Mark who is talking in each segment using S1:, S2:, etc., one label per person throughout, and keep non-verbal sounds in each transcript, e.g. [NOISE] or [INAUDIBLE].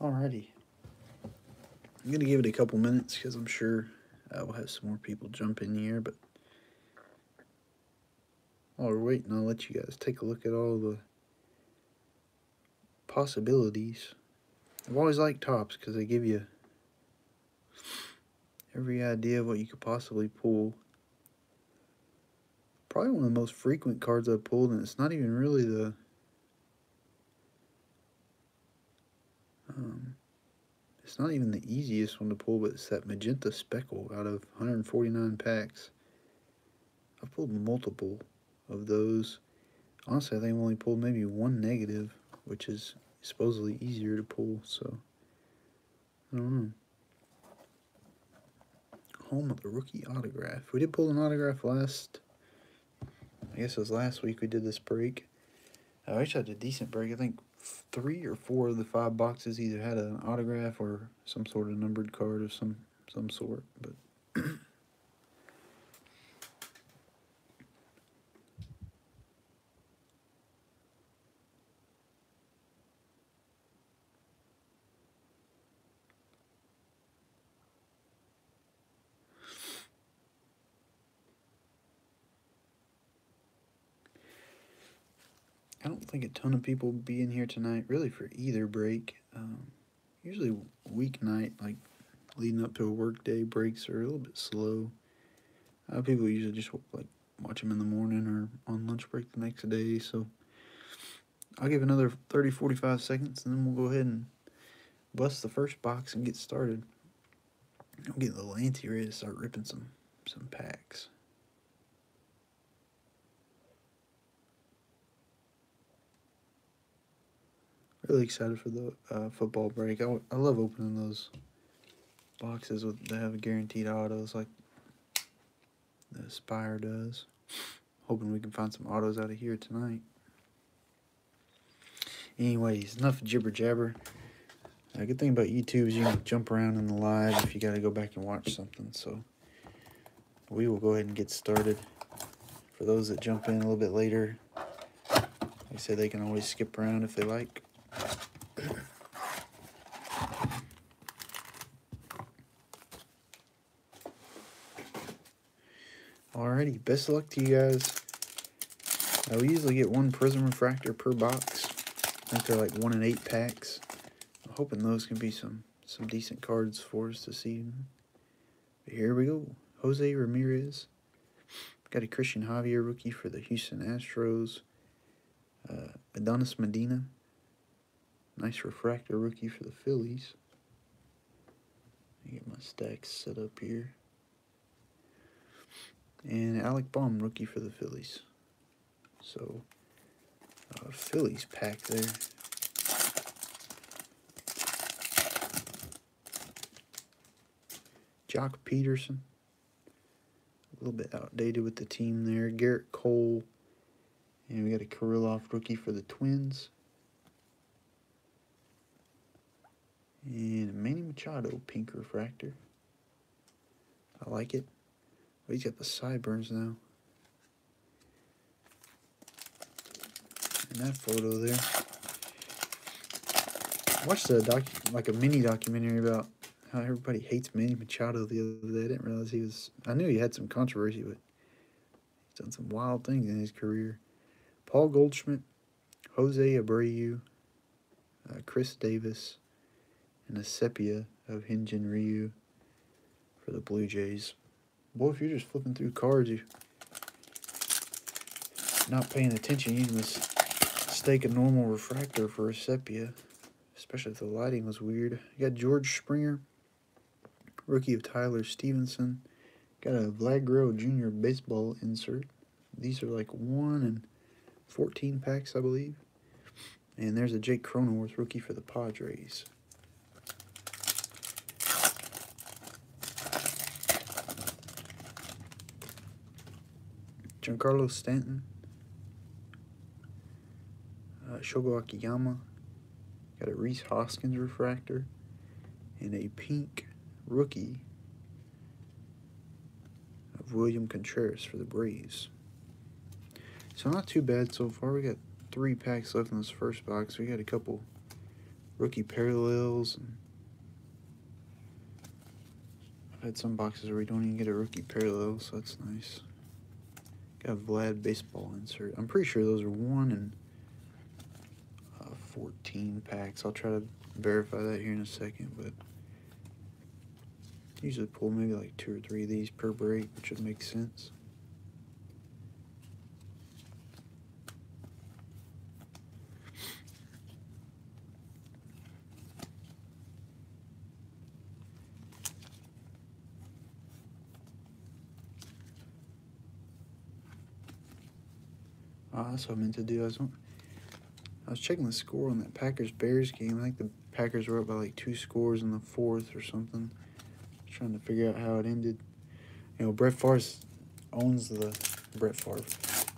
S1: Alrighty. I'm going to give it a couple minutes because I'm sure uh, we'll have some more people jump in here, but while we're waiting, I'll let you guys take a look at all the possibilities. I've always liked Topps because they give you every idea of what you could possibly pull. Probably one of the most frequent cards I've pulled, and it's not even really the not even the easiest one to pull, but it's that magenta speckle out of 149 packs. I've pulled multiple of those. Honestly, I think I've only pulled maybe one negative, which is supposedly easier to pull, so I don't know. Home of the rookie autograph. We did pull an autograph last, I guess it was last week we did this break. I actually had a decent break. I think three or four of the five boxes either had an autograph or some sort of numbered card of some some sort, but. [CLEARS THROAT] ton of people being here tonight, really for either break. Um, usually weeknight, like leading up to a workday, breaks are a little bit slow. Uh, people usually just like watch them in the morning or on lunch break the next day. So I'll give another 30, 45 seconds, and then we'll go ahead and bust the first box and get started. I'll get the Lanty ready to start ripping some some packs. really excited for the uh, football break. I, I love opening those boxes with they have guaranteed autos like the Spire does. Hoping we can find some autos out of here tonight. Anyways, enough jibber jabber. A uh, good thing about YouTube is you can jump around in the live if you got to go back and watch something. So we will go ahead and get started. For those that jump in a little bit later, like I said, they can always skip around if they like. Alrighty, best of luck to you guys. I will usually get one Prism Refractor per box. I think they're like one in eight packs. I'm hoping those can be some, some decent cards for us this evening. But here we go. Jose Ramirez. Got a Cristian Javier rookie for the Houston Astros. Uh, Adonis Medina. Nice refractor rookie for the Phillies. Let me get my stacks set up here and Alec Bohm, rookie for the Phillies. So, uh, Phillies pack there. Joc Pederson, a little bit outdated with the team there. Gerrit Cole, and we got a Kirilloff rookie for the Twins. And Manny Machado, pink refractor. I like it. But he's got the sideburns now. And that photo there. watch watched a doc like a mini documentary about how everybody hates Manny Machado the other day. I didn't realize he was I knew he had some controversy, but he's done some wild things in his career. Paul Goldschmidt, Jose Abreu, uh, Chris Davis, and a sepia of Hyun-Jin Ryu for the Blue Jays. Boy, if you're just flipping through cards, you're not paying attention. You stake a normal refractor for a sepia, especially if the lighting was weird. You got George Springer, rookie of Tyler Stephenson. Got a Vlad Guerrero Jr. baseball insert. These are like 1 and 14 packs, I believe. And there's a Jake Cronenworth rookie for the Padres. Giancarlo Stanton, uh, Shogo Akiyama, got a Rhys Hoskins refractor, and a pink rookie of William Contreras for the Braves. So not too bad so far. We got three packs left in this first box. We got a couple rookie parallels. I've had some boxes where we don't even get a rookie parallel, so that's nice. Got Vlad baseball insert. I'm pretty sure those are one and uh, 14 packs. I'll try to verify that here in a second, but usually pull maybe like two or three of these per break, which would make sense. that's what I meant to do. I was, I was checking the score on that Packers Bears game. I think the Packers were up by like two scores in the fourth or something. Trying to figure out how it ended. You know, Brett Favre owns the Brett Favre.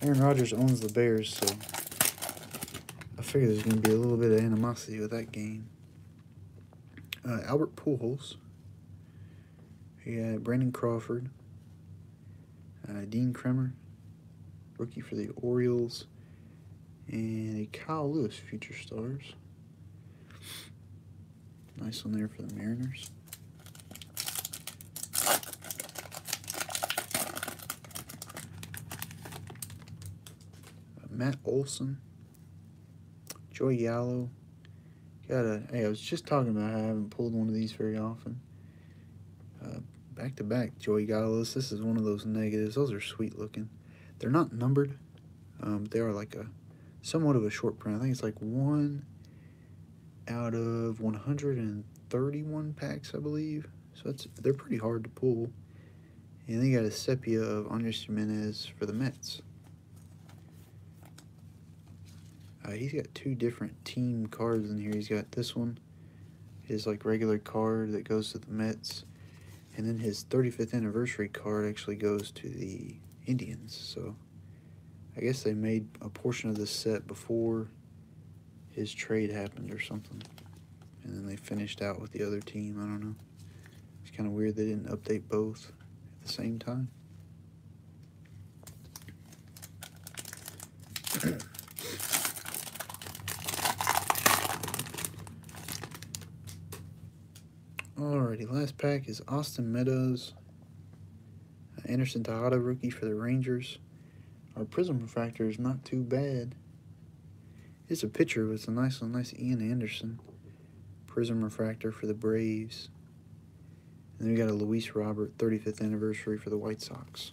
S1: Aaron Rodgers owns the Bears, so I figure there's going to be a little bit of animosity with that game. Uh, Albert Pujols. Yeah, Brandon Crawford. Uh, Dean Kremer rookie for the Orioles, and a Kyle Lewis future stars. Nice one there for the Mariners. Uh, Matt Olson, Joey Gallo. Got a. Hey, I was just talking about how I haven't pulled one of these very often. Uh, back to back, Joey Gallos. This is one of those negatives. Those are sweet looking. They're not numbered. Um, they are like a somewhat of a short print. I think it's like one out of 131 packs, I believe. So that's they're pretty hard to pull. And they got a sepia of Andres Gimenez for the Mets. Uh, he's got two different team cards in here. He's got this one, his like regular card that goes to the Mets, and then his 35th anniversary card actually goes to the Indians. So I guess they made a portion of this set before his trade happened or something. And then they finished out with the other team. I don't know. It's kind of weird they didn't update both at the same time. Alrighty, last pack is Austin Meadows, Anderson Tejeda rookie for the Rangers. Our prism refractor is not too bad. It's a picture, but it's a nice one. Nice Ian Anderson prism refractor for the Braves. And then we got a Luis Robert 35th anniversary for the White Sox.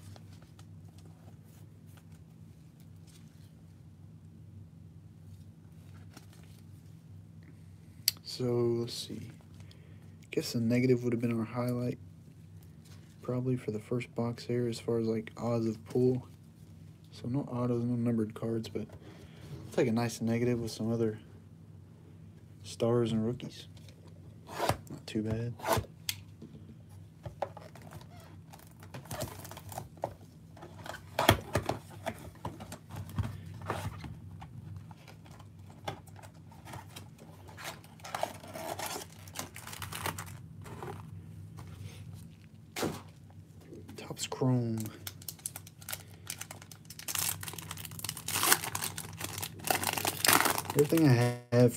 S1: So let's see. Guess the negative would have been our highlight probably for the first box here as far as like odds of pull. So no autos, no numbered cards, but it's like a nice negative with some other stars and rookies. Not too bad.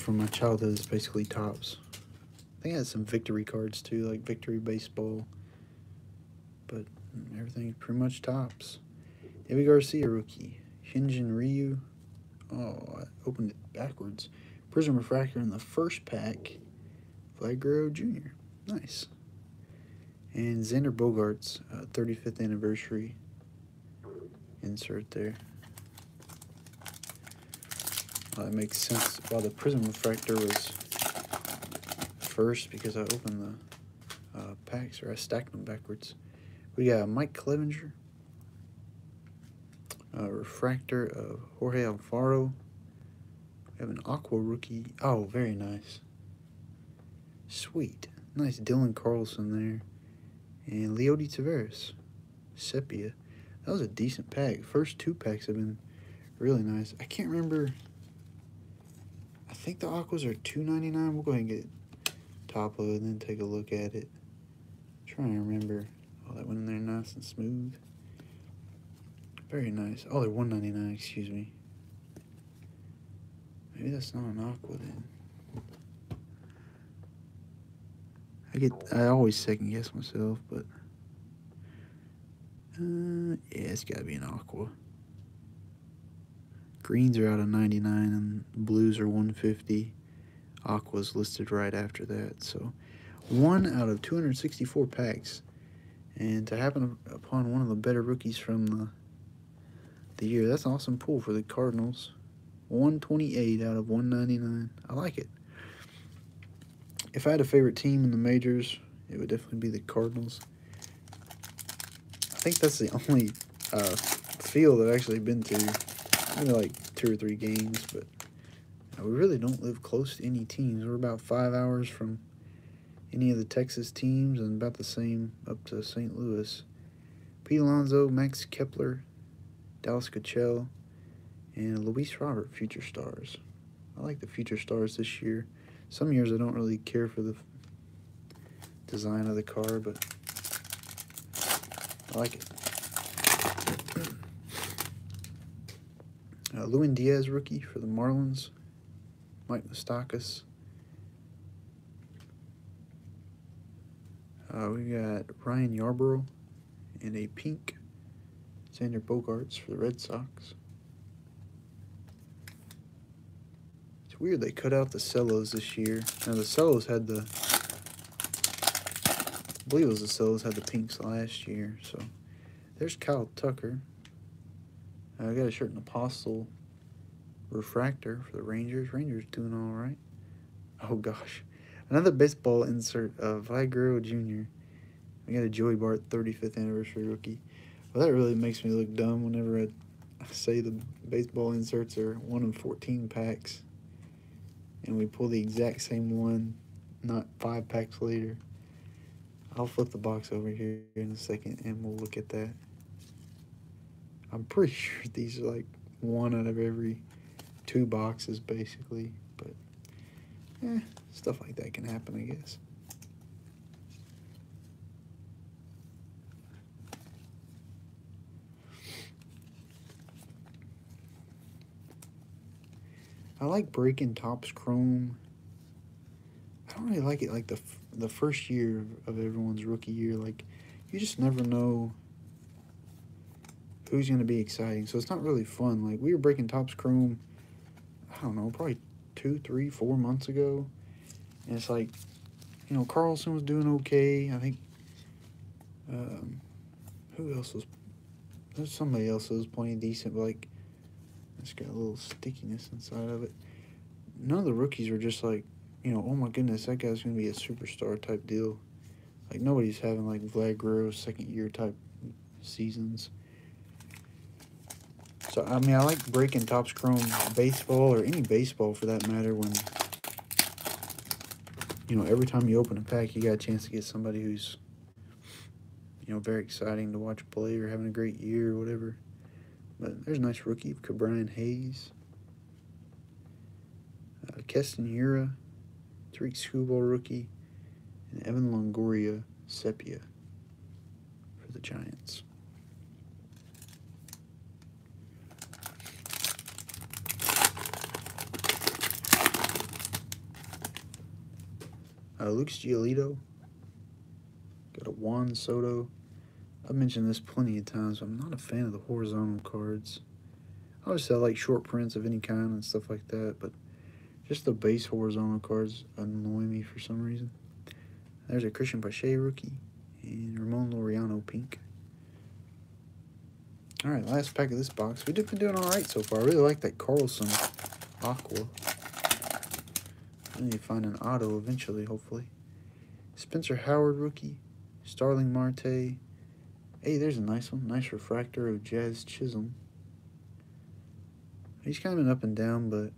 S1: from my childhood is basically Topps. I think I had some victory cards too, like victory baseball. But everything pretty much Topps. David Garcia rookie. Shinjin Ryu. Oh, I opened it backwards. Prism Refractor in the first pack. Flagrow Jr. Nice. And Xander Bogaerts uh, 35th anniversary insert there. Well, that makes sense why the prism refractor was first because I opened the uh, packs or I stacked them backwards. We got Mike Clevinger, a uh, refractor of Jorge Alfaro. We have an Aqua rookie. Oh, very nice. Sweet. Nice Dylan Carlson there. And Leody Taveras. Sepia. That was a decent pack. First two packs have been really nice. I can't remember I think the aquas are two ninety nine. We'll go ahead and get top load and then take a look at it. I'm trying to remember. Oh, that went in there nice and smooth. Very nice. Oh, they're one ninety nine. Excuse me. Maybe that's not an aqua then. I get. I always second guess myself, but uh, yeah, it's got to be an aqua. Greens are out of 99 and blues are 150. Aqua's listed right after that. So one out of 264 packs. And to happen upon one of the better rookies from the, the year. That's an awesome pull for the Cardinals. 128 out of 199. I like it. If I had a favorite team in the majors, it would definitely be the Cardinals. I think that's the [LAUGHS] only uh, field I've actually been to maybe like two or three games, but we really don't live close to any teams. We're about five hours from any of the Texas teams and about the same up to St. Louis. Pete Alonso, Max Kepler, Dallas Keuchel, and Luis Robert, future stars. I like the future stars this year. Some years I don't really care for the design of the car, but I like it. Uh, Lewin Diaz, rookie for the Marlins. Mike Moustakas. Uh, we got Ryan Yarbrough in a pink. Xander Bogaerts for the Red Sox. It's weird they cut out the cellos this year. Now the cellos had the, I believe it was the cellos had the pinks last year. So there's Kyle Tucker. I got a shirt in Apostle Refractor for the Rangers. Rangers doing all right. Oh gosh, another baseball insert of Vigero Jr. I got a Joey Bart 35th anniversary rookie. Well, that really makes me look dumb whenever I say the baseball inserts are one in 14 packs and we pull the exact same one not five packs later. I'll flip the box over here in a second and we'll look at that. I'm pretty [LAUGHS] sure these are like one out of every two boxes, basically. But, eh, stuff like that can happen, I guess. I like breaking Topps, Chrome. I don't really like it like the the first year of everyone's rookie year. Like, you just never know who's going to be exciting. So it's not really fun. Like, we were breaking Topps Chrome, I don't know, probably two, three, four months ago. And it's like, you know, Carlson was doing okay. I think, um, who else was, there's somebody else that was playing decent, but like, it's got a little stickiness inside of it. None of the rookies were just like, you know, oh my goodness, that guy's going to be a superstar type deal. Like, nobody's having like Vlad Guerrero's second year type seasons. So, I mean, I like breaking Topps Chrome baseball or any baseball for that matter when, you know, every time you open a pack, you got a chance to get somebody who's, you know, very exciting to watch play or having a great year or whatever. But there's a nice rookie, Ke'Bryan Hayes. Uh, Keston Hiura, Tarik Skubal rookie, and Evan Longoria Sepia for the Giants. Uh, Lucas Giolito. Got a Juan Soto. I've mentioned this plenty of times. I'm not a fan of the horizontal cards. Obviously, I like short prints of any kind and stuff like that, but just the base horizontal cards annoy me for some reason. There's a Cristian Pache rookie and Ramon Laureano pink. All right, last pack of this box. We have been doing all right so far. I really like that Carlson aqua. You find an auto eventually, hopefully. Spencer Howard rookie, Starling Marte. Hey, there's a nice one. Nice refractor of Jazz Chisholm. He's kind of an up and down, but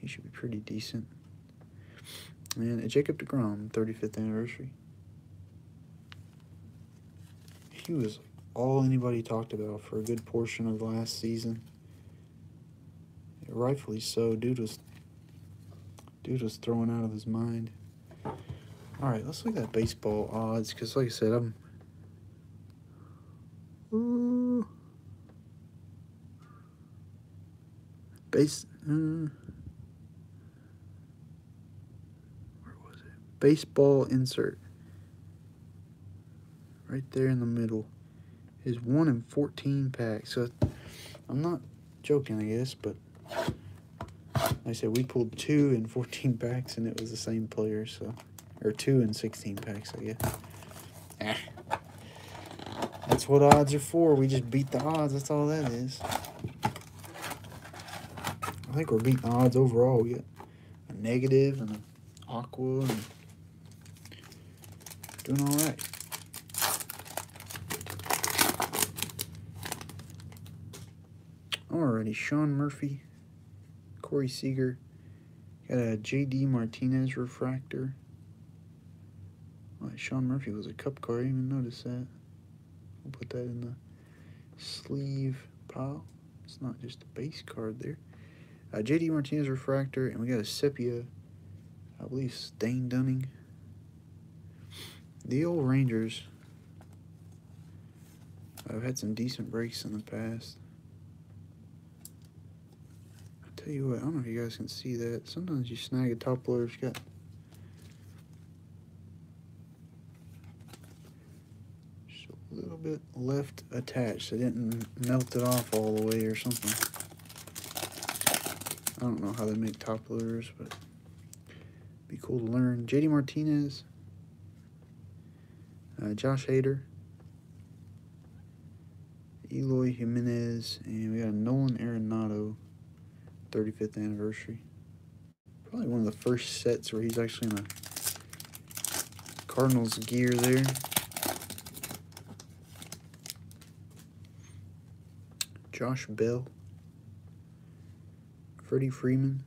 S1: he should be pretty decent. And a Jacob DeGrom, 35th anniversary. He was all anybody talked about for a good portion of last season. Rightfully so. Dude was Dude was throwing out of his mind. All right, let's look at baseball odds because, like I said, I'm. Ooh. Base. Uh, where was it? Baseball insert. Right there in the middle is 1 in 14 pack. So I'm not joking, I guess, but like I said, we pulled two and 14 packs, and it was the same player, so. Or two and 16 packs, I guess. Eh. That's what odds are for. We just beat the odds. That's all that is. I think we're beating odds overall. We got a negative and an aqua and doing all right. Alrighty, Sean Murphy. Corey Seager. Got a J.D. Martinez refractor. Sean Murphy was a cup car. I didn't even notice that. We'll put that in the sleeve pile. It's not just a base card there. Uh, J.D. Martinez refractor, and we got a sepia. I believe Dane Dunning. The old Rangers. I've had some decent breaks in the past. Tell you what, I don't know if you guys can see that. Sometimes you snag a top loader, it's got just a little bit left attached. They didn't melt it off all the way or something. I don't know how they make top loaders, but be cool to learn. JD Martinez, uh, Josh Hader, Eloy Jimenez, and we got Nolan Arenado. 35th anniversary. Probably one of the first sets where he's actually in a Cardinals gear there. Josh Bell. Freddie Freeman.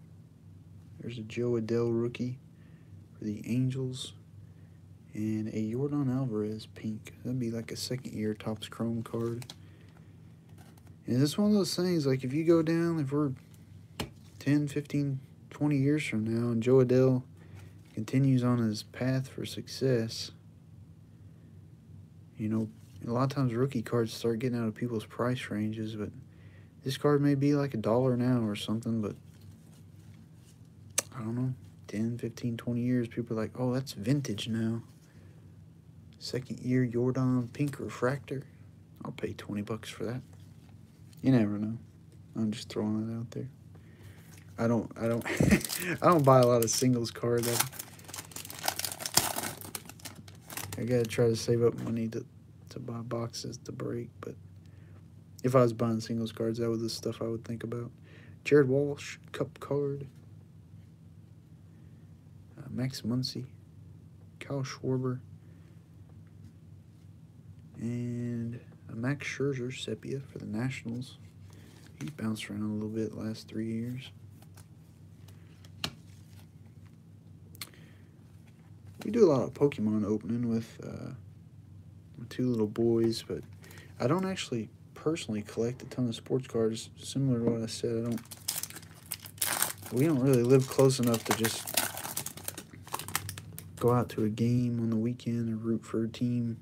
S1: There's a Jo Adell rookie for the Angels. And a Yordan Alvarez pink. That'd be like a second year Topps Chrome card. And it's one of those things, like, if you go down, if we're 10, 15, 20 years from now and Jo Adell continues on his path for success, you know, a lot of times rookie cards start getting out of people's price ranges, but this card may be like a dollar now or something, but I don't know, 10, 15, 20 years, people are like, oh, that's vintage now. Second year Yordan Pink Refractor. I'll pay 20 bucks for that. You never know. I'm just throwing it out there. I don't, I don't, [LAUGHS] I don't buy a lot of singles cards. I, I gotta try to save up money to, to buy boxes to break, but if I was buying singles cards, that was the stuff I would think about. Jared Walsh, Cup Card. Uh, Max Muncy. Kyle Schwarber. And uh, Max Scherzer, Sepia, for the Nationals. He bounced around a little bit last three years. We do a lot of Pokemon opening with uh, two little boys, but I don't actually personally collect a ton of sports cards. Similar to what I said, I don't. We don't really live close enough to just go out to a game on the weekend or root for a team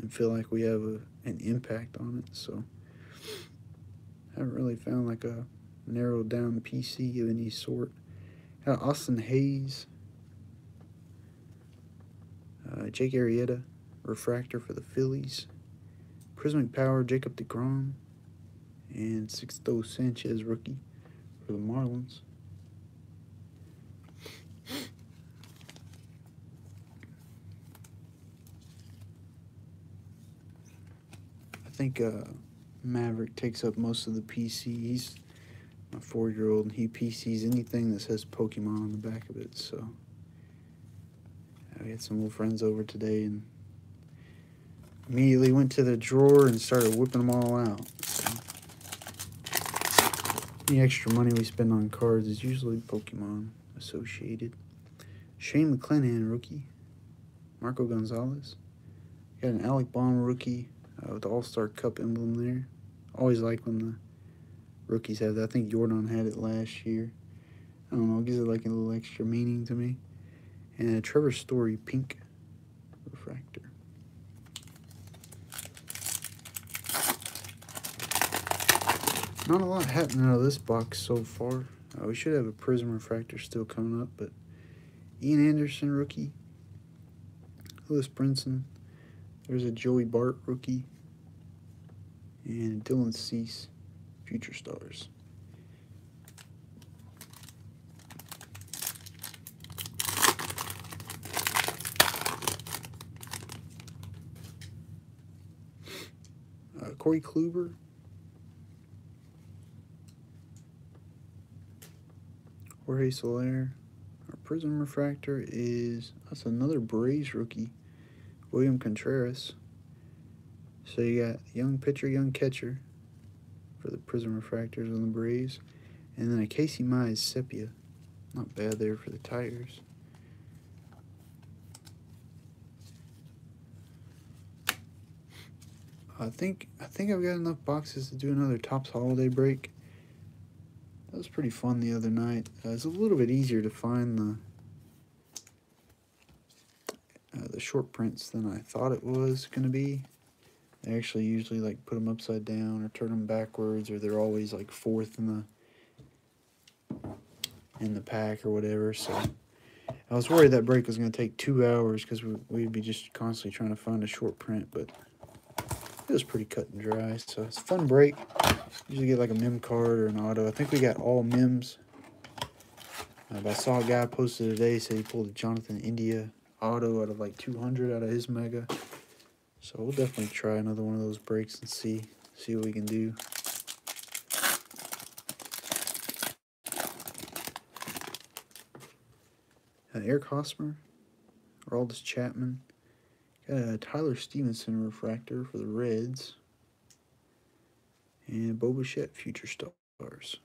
S1: and feel like we have a, an impact on it. So I haven't really found like a narrowed down PC of any sort. Got Austin Hays uh, Jake Arrieta, refractor for the Phillies. Prismatic Power, Jacob DeGrom. And Sixto Sanchez, rookie for the Marlins. I think uh, Maverick takes up most of the PCs. My four-year-old, he PCs anything that says Pokemon on the back of it, so we had some little friends over today and immediately went to the drawer and started whipping them all out. So, the extra money we spend on cards is usually Pokemon associated. Shane McClanahan, rookie. Marco Gonzalez. Got an Alec Bohm rookie uh, with the All-Star Cup emblem there. Always like when the rookies have that. I think Yordan had it last year. I don't know, gives it like a little extra meaning to me and Trevor Story Pink Refractor. Not a lot happening out of this box so far. Uh, we should have a Prism Refractor still coming up, but Ian Anderson rookie, Lewis Brinson, there's a Joey Bart rookie, and Dylan Cease, Future Stars. Corey Kluber. Jorge Soler. Our Prism Refractor is, that's another Braves rookie, William Contreras. So you got young pitcher, young catcher for the Prism Refractors on the Braves. And then a Casey Mize Sepia. Not bad there for the Tigers. I think I think I've got enough boxes to do another Topps Holiday break. That was pretty fun the other night. Uh, it's a little bit easier to find the uh, the short prints than I thought it was going to be. They actually usually like put them upside down or turn them backwards or they're always like fourth in the in the pack or whatever. So I was worried that break was going to take two hours because we, we'd be just constantly trying to find a short print, but it was pretty cut and dry. So it's a fun break. Usually get like a mem card or an auto. I think we got all mems. Uh, I saw a guy posted today said he pulled a Jonathan India auto out of like 200 out of his mega. So we'll definitely try another one of those breaks and see see what we can do. And uh, Eric Hosmer, Aroldis Chapman. Uh, Tyler Stephenson refractor for the Reds. And Bo Bichette Future Stars.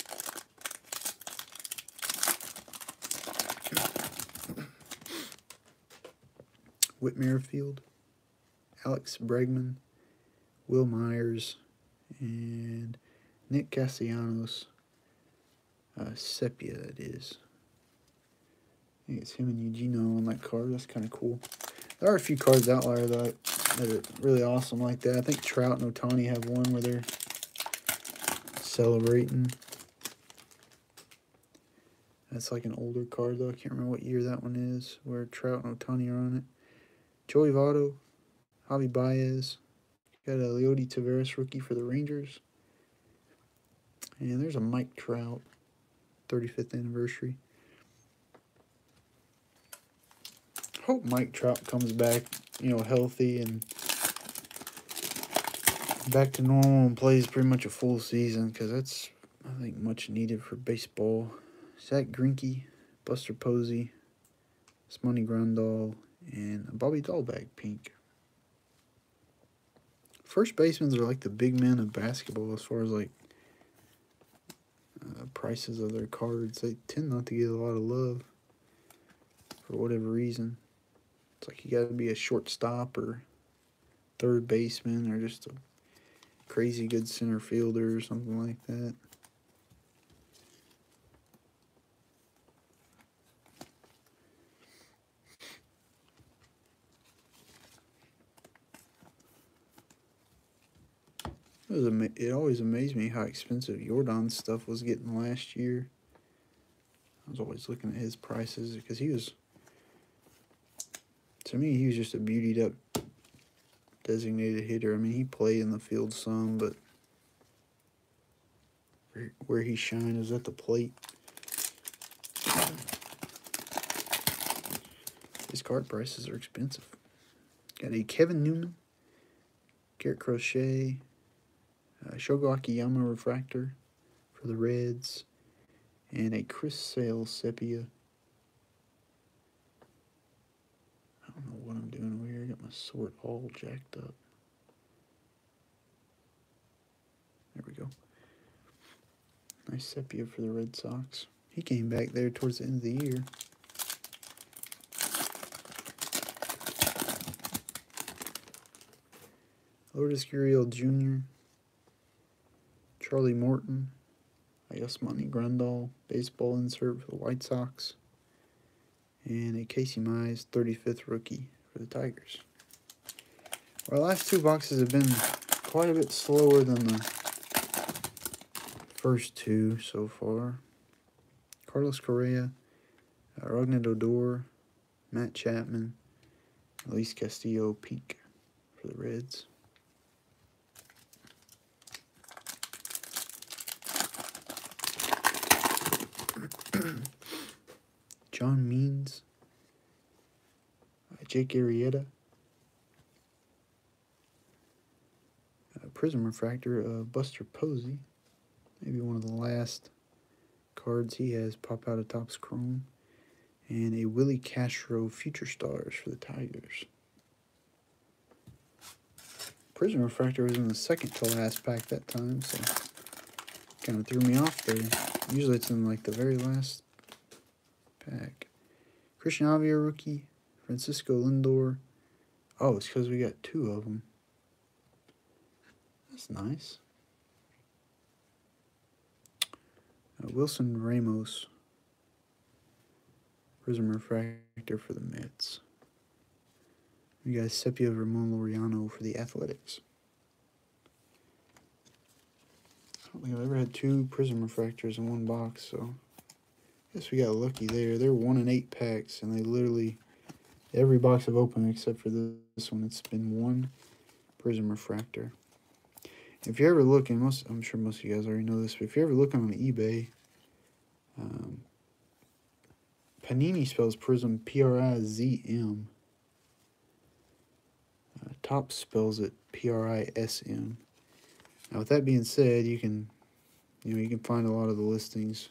S1: [COUGHS] Whit Merrifield, Alex Bregman, Wil Myers, and Nick Castellanos. Uh, sepia, that is. I think it's him and Eugenio on that card. That's kind of cool. There are a few cards out there that, that are really awesome like that. I think Trout and Ohtani have one where they're celebrating. That's like an older card, though. I can't remember what year that one is, where Trout and Ohtani are on it. Joey Votto, Javi Baez. Got a Leody Taveras rookie for the Rangers. And there's a Mike Trout, 35th anniversary. hope Mike Trout comes back, you know, healthy and back to normal and plays pretty much a full season because that's, I think, much needed for baseball. Zack Greinke, Buster Posey, Smony Grandal, and Bobby Dalbec pink. First basemen are like the big men of basketball as far as like uh, prices of their cards. They tend not to get a lot of love for whatever reason. It's like you got to be a shortstop or third baseman or just a crazy good center fielder or something like that. It, it always amazed me how expensive Yordan stuff was getting last year. I was always looking at his prices because he was to me, he was just a beautied up designated hitter. I mean, he played in the field some, but where he shined is at the plate. His card prices are expensive. Got a Kevin Newman, Garrett Crochet, uh, Shogo Akiyama Refractor for the Reds, and a Chris Sale Sepia sort all jacked up. There we go. Nice sepia for the Red Sox. He came back there towards the end of the year. Lourdes Gurriel Jr., Charlie Morton, I guess Monty Grandal, baseball insert for the White Sox, and a Casey Mize 35th rookie for the Tigers. Our last two boxes have been quite a bit slower than the first two so far. Carlos Correa, uh, Odor, Matt Chapman, Luis Castillo Peak for the Reds. [COUGHS] John Means, uh, Jake Arrieta, Prism Refractor, of uh, Buster Posey. Maybe one of the last cards he has pop out of Topps Chrome. And a Willi Castro Future Stars for the Tigers. Prism Refractor was in the second to last pack that time, so kind of threw me off there. Usually it's in like the very last pack. Christian Avia rookie, Francisco Lindor. Oh, it's because we got two of them. That's nice. Uh, Wilson Ramos, Prism Refractor for the Mets. You got Sepia Ramon Laureano for the Athletics. I don't think I've ever had two Prism Refractors in one box, so I guess we got lucky there. They're one in eight packs, and they literally, every box I've opened except for this one, it's been one Prism Refractor if you're ever looking, most I'm sure most of you guys already know this, but if you're ever looking on eBay, um, Panini spells Prism P R I Z M. Uh, Topps spells it P R I S M. Now, with that being said, you can, you know, you can find a lot of the listings,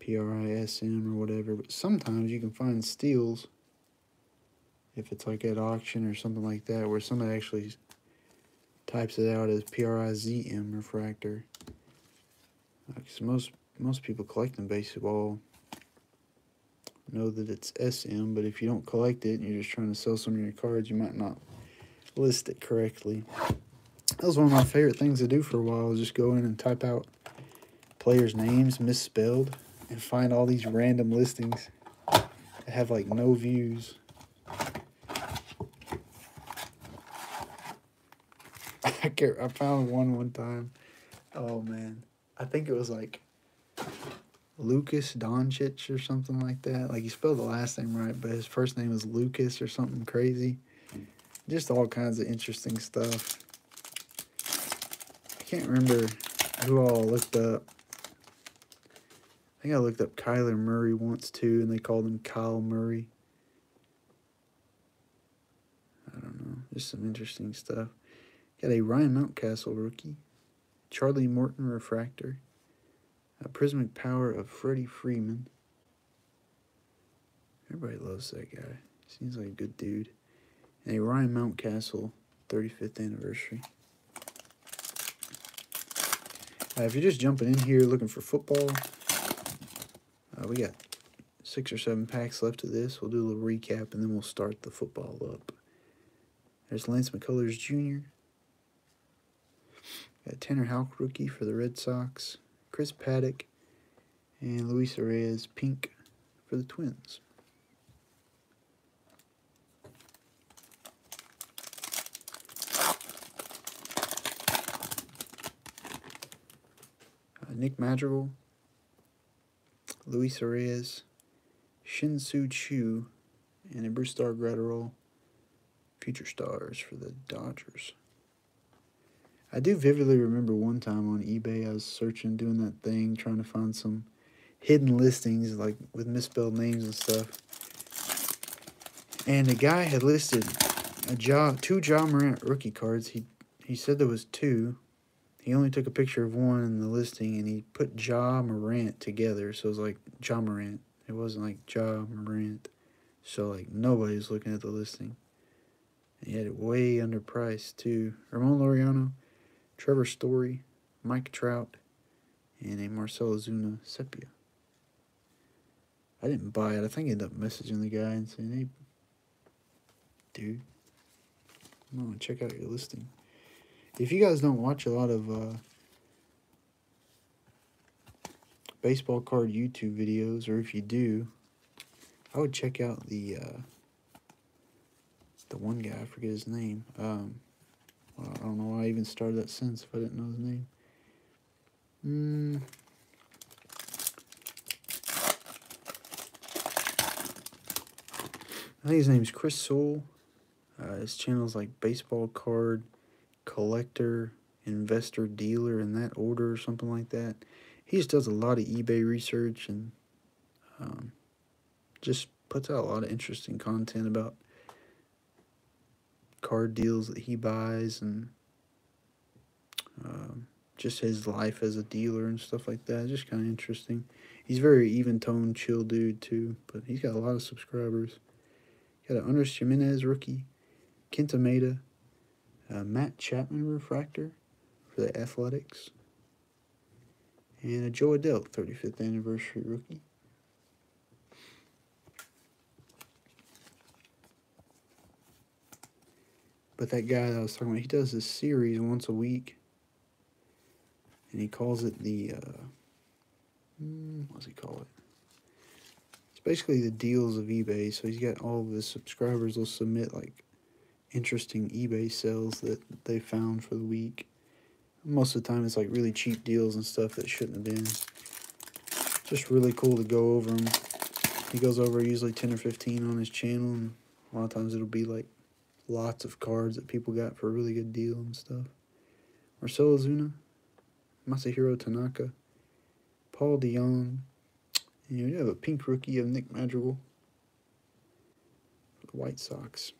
S1: P R I S M or whatever. But sometimes you can find steals. If it's like at auction or something like that, where somebody actually types it out as PRIZM refractor. Because uh, most most people collecting baseball know that it's SM, but if you don't collect it and you're just trying to sell some of your cards, you might not list it correctly. That was one of my favorite things to do for a while, is just go in and type out players' names misspelled and find all these random listings that have like no views. I found one one time. Oh man, I think it was like Lucas Doncic or something like that. Like he spelled the last name right, but his first name was Lucas or something crazy. Just all kinds of interesting stuff. I can't remember who all looked up. I think I looked up Kyler Murray once too, and they called him Kyle Murray. I don't know. Just some interesting stuff. Got a Ryan Mountcastle rookie, Charlie Morton refractor, a Prismatic Power of Freddie Freeman. Everybody loves that guy. Seems like a good dude. And a Ryan Mountcastle 35th anniversary. Uh, if you're just jumping in here looking for football, uh, we got six or seven packs left of this. We'll do a little recap, and then we'll start the football up. There's Lance McCullers Jr., Got Tanner Houck, rookie for the Red Sox. Chris Paddack and Luis Reyes, pink for the Twins. Uh, Nick Madrigal, Luis Reyes, Shin-Soo Choo, and a Brusdar Graterol, future stars for the Dodgers. I do vividly remember one time on eBay, I was searching, doing that thing, trying to find some hidden listings, like with misspelled names and stuff. And the guy had listed a Ja two Ja Morant rookie cards. He he said there was two. He only took a picture of one in the listing, and he put Ja Morant together. So it was like Ja Morant. It wasn't like Ja Morant. So like nobody was looking at the listing. And he had it way underpriced too. Ramon Laureano Trevor Story, Mike Trout, and a Marcell Ozuna Sepia. I didn't buy it. I think I ended up messaging the guy and saying, hey, dude, I'm going to check out your listing. If you guys don't watch a lot of uh, baseball card YouTube videos, or if you do, I would check out the uh, the one guy. I forget his name. Um, well, I don't know why I even started that sentence if I didn't know his name. Mm. I think his is Chris Soul. Uh, his channel's like baseball card collector, investor, dealer in that order or something like that. He just does a lot of eBay research and um, just puts out a lot of interesting content about card deals that he buys and um, just his life as a dealer and stuff like that. Just kind of interesting. He's very even toned, chill dude too, but he's got a lot of subscribers. Got an Andres Gimenez rookie, Kenta Maeda, uh, Matt Chapman refractor for the Athletics, and a Jo Adell 35th anniversary rookie. But that guy that I was talking about, he does this series once a week. And he calls it the, uh, hmm, he call it? It's basically the deals of eBay. So he's got all of his subscribers will submit like interesting eBay sales that they found for the week. Most of the time it's like really cheap deals and stuff that shouldn't have been. Just really cool to go over them. He goes over usually 10 or 15 on his channel and a lot of times it'll be like lots of cards that people got for a really good deal and stuff. Marcell Ozuna, Masahiro Tanaka, Paul DeJong, and you have a pink rookie of Nick Madrigal for the White Sox.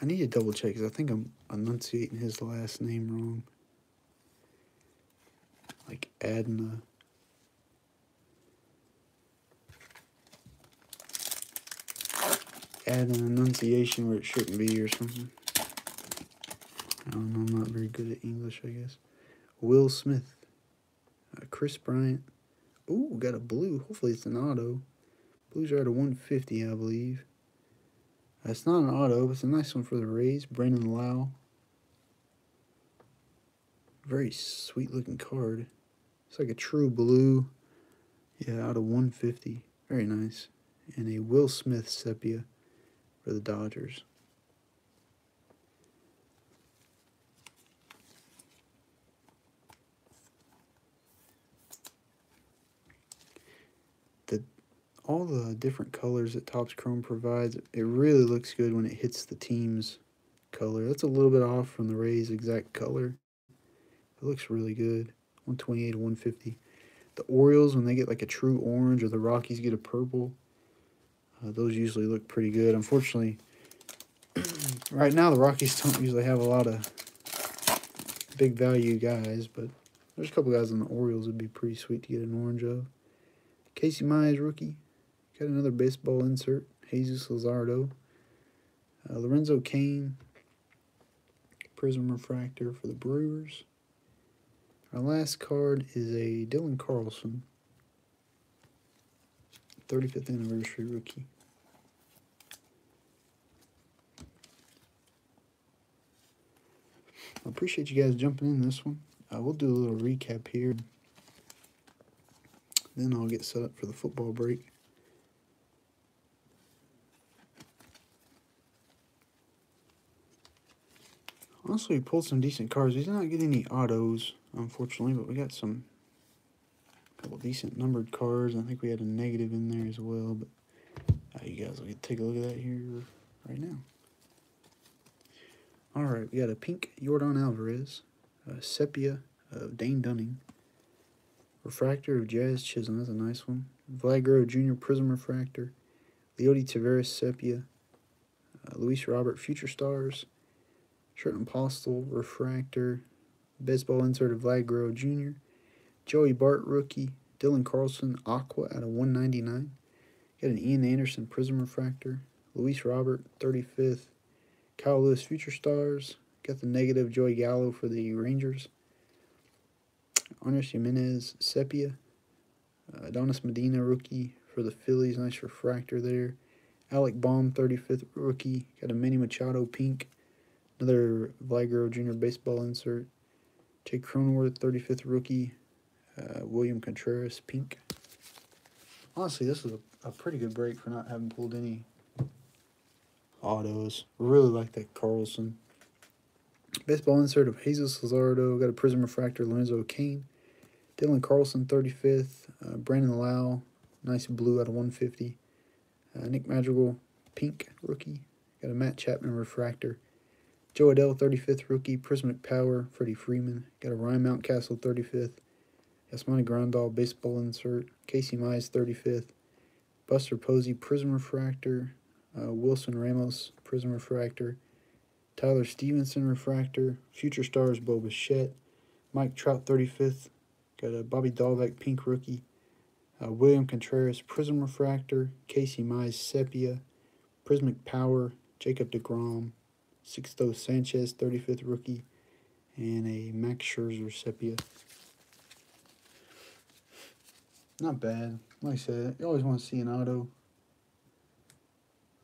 S1: I need to double check because I think I'm enunciating his last name wrong. Like Adna. add an enunciation where it shouldn't be or something. I don't know, I'm not very good at English, I guess. Will Smith. Uh, Kris Bryant. Ooh, got a blue. Hopefully it's an auto. Blues are at a 150, I believe. That's not an auto, but it's a nice one for the Rays. Brandon Lowe. Very sweet looking card. It's like a true blue. Yeah, out of 150. Very nice. And a Will Smith sepia for the Dodgers. The, all the different colors that Topps Chrome provides, it really looks good when it hits the team's color. That's a little bit off from the Rays' exact color. It looks really good. 128 to 150. The Orioles, when they get like a true orange, or the Rockies get a purple, uh, those usually look pretty good. Unfortunately, [CLEARS THROAT] right now the Rockies [LAUGHS] don't usually have a lot of big value guys, but there's a couple guys in the Orioles would be pretty sweet to get an orange of. Casey Myers rookie. Got another baseball insert. Jesus Lazardo. Uh, Lorenzo Kane. Prism Refractor for the Brewers. Our last card is a Dylan Carlson. 35th anniversary rookie. I appreciate you guys jumping in this one. Uh, we'll do a little recap here. Then I'll get set up for the football break. Honestly, we pulled some decent cards. We did not get any autos, unfortunately, but we got some couple decent numbered cards. I think we had a negative in there as well, but uh, you guys will take a look at that here right now. All right, we got a pink Yordan Alvarez, a sepia of Dane Dunning, refractor of Jazz Chisholm. That's a nice one. Vlagro Jr. Prism refractor, Leody Taveras sepia, uh, Luis Robert Future Stars, Sherten Apostel refractor, baseball insert of Vlagro Jr. Joey Bart rookie, Dylan Carlson Aqua at a 199. Got an Ian Anderson Prism Refractor, Luis Robert 35th, Kyle Lewis Future Stars. Got the negative Joey Gallo for the Rangers. Andres Gimenez Sepia, uh, Adonis Medina rookie for the Phillies, nice refractor there. Alec Bohm 35th rookie, got a Manny Machado pink. Another Vlad Jr. baseball insert. Jake Cronenworth, 35th rookie. Uh, William Contreras, pink. Honestly, this was a, a pretty good break for not having pulled any autos. Really like that Carlson. Baseball insert of Jesus Luzardo. Got a Prism Refractor, Lorenzo Cain. Dylan Carlson, 35th. Uh, Brandon Lowe, nice blue out of 150. Uh, Nick Madrigal, pink rookie. Got a Matt Chapman Refractor. Jo Adell, 35th rookie. Prismatic Power, Freddie Freeman. Got a Ryan Mountcastle, 35th. Yasmani Grandal baseball insert, Casey Mize 35th, Buster Posey prism refractor, uh, Wilson Ramos prism refractor, Tyler Stephenson refractor, future stars Bo Bichette, Mike Trout 35th, got a Bobby Dalbec pink rookie, uh, William Contreras prism refractor, Casey Mize sepia, prismic power, Jacob DeGrom, Sixto Sanchez 35th rookie, and a Max Scherzer sepia. Not bad. Like I said, you always want to see an auto.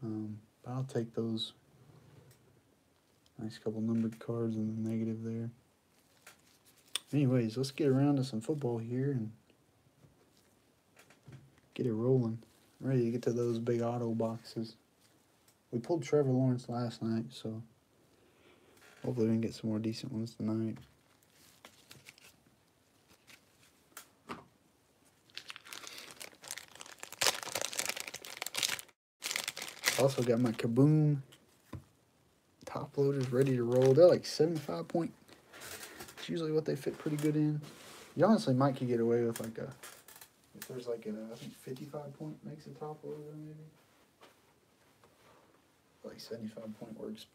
S1: Um, but I'll take those. Nice couple numbered cards in the negative there. Anyways, let's get around to some football here and get it rolling. I'm ready to get to those big auto boxes. We pulled Trevor Lawrence last night, so hopefully we can get some more decent ones tonight. Also got my Kaboom top loaders ready to roll. They're like 75 point. It's usually what they fit pretty good in. You honestly might could get away with like a, if there's like a, I think 55 point makes a top loader maybe. Like 75 point works.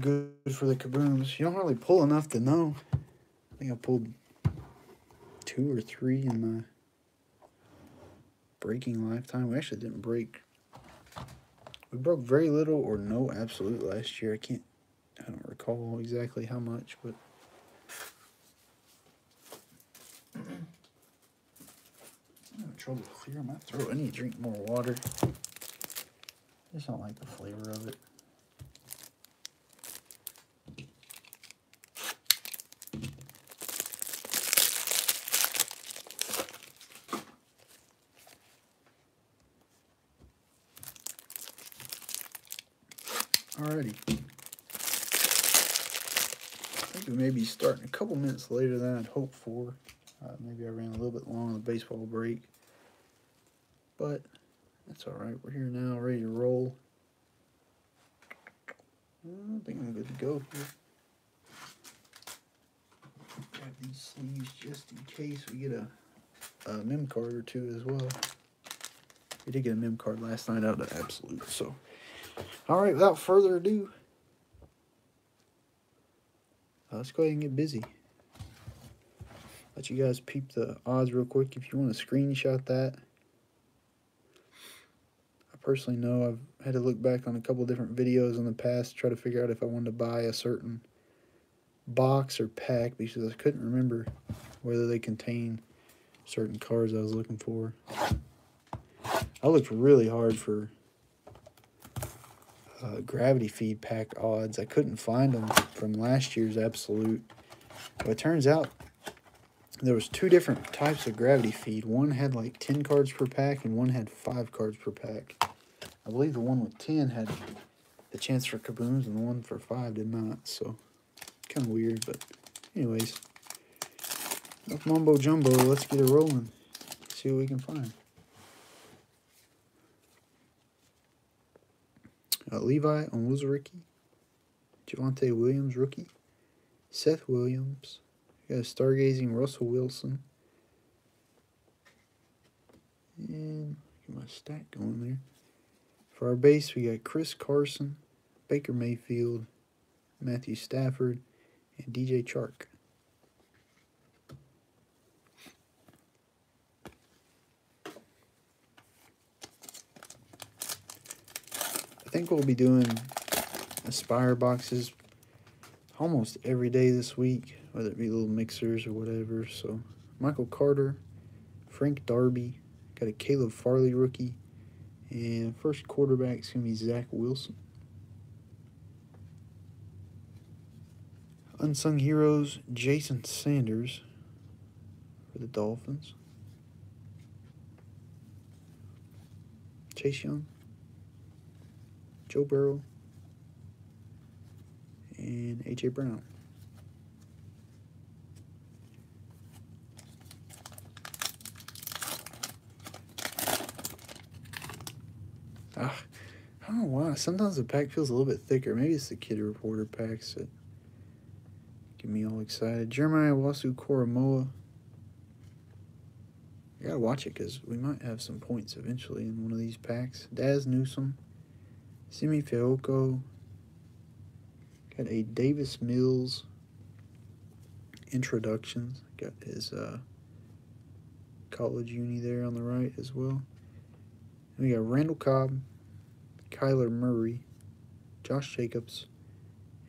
S1: Good for the kabooms. You don't really pull enough to know. I think I pulled two or three in my breaking lifetime. We actually didn't break we broke very little or no absolute last year. I can't, I don't recall exactly how much, but. I'm having trouble clearing my throat. I need to drink more water. I just don't like the flavor of it. couple minutes later than I'd hoped for. Uh, maybe I ran a little bit long on the baseball break. But that's all right. We're here now, ready to roll. I think I'm good to go here. Grab these sleeves just in case we get a, a mem card or two as well. We did get a mem card last night out of Absolute, so. All right, without further ado, uh, let's go ahead and get busy. Let you guys peep the odds real quick if you want to screenshot that. I personally know I've had to look back on a couple different videos in the past to try to figure out if I wanted to buy a certain box or pack because I couldn't remember whether they contain certain cars I was looking for. I looked really hard for uh, gravity feed pack odds. I couldn't find them from last year's absolute. But it turns out there was two different types of gravity feed. One had like 10 cards per pack and one had 5 cards per pack. I believe the one with 10 had the chance for kabooms and the one for 5 did not. So kind of weird, but anyways. Enough mumbo jumbo. Let's get it rolling. See what we can find. Levi on was a rookie. Javonte Williams, rookie. Seth Williams. You got stargazing Russell Wilson. And get my stack going there. For our base, we got Chris Carson, Baker Mayfield, Matthew Stafford, and DJ Chark. think we'll be doing Aspire boxes almost every day this week, whether it be little mixers or whatever. So Michael Carter, Frank Darby, got a Caleb Farley rookie, and first quarterback is going to be Zach Wilson. Unsung Heroes, Jason Sanders for the Dolphins. Chase Young. Joe Burrow, and A.J. Brown. Ah, I don't know why. Sometimes the pack feels a little bit thicker. Maybe it's the kid reporter packs that get me all excited. Jeremiah Owusu-Koramoah. I gotta watch it because we might have some points eventually in one of these packs. Dazz Newsome. Simi Fehoko. Got a Davis Mills introductions. Got his uh, college uni there on the right as well. And we got Randall Cobb, Kyler Murray, Josh Jacobs,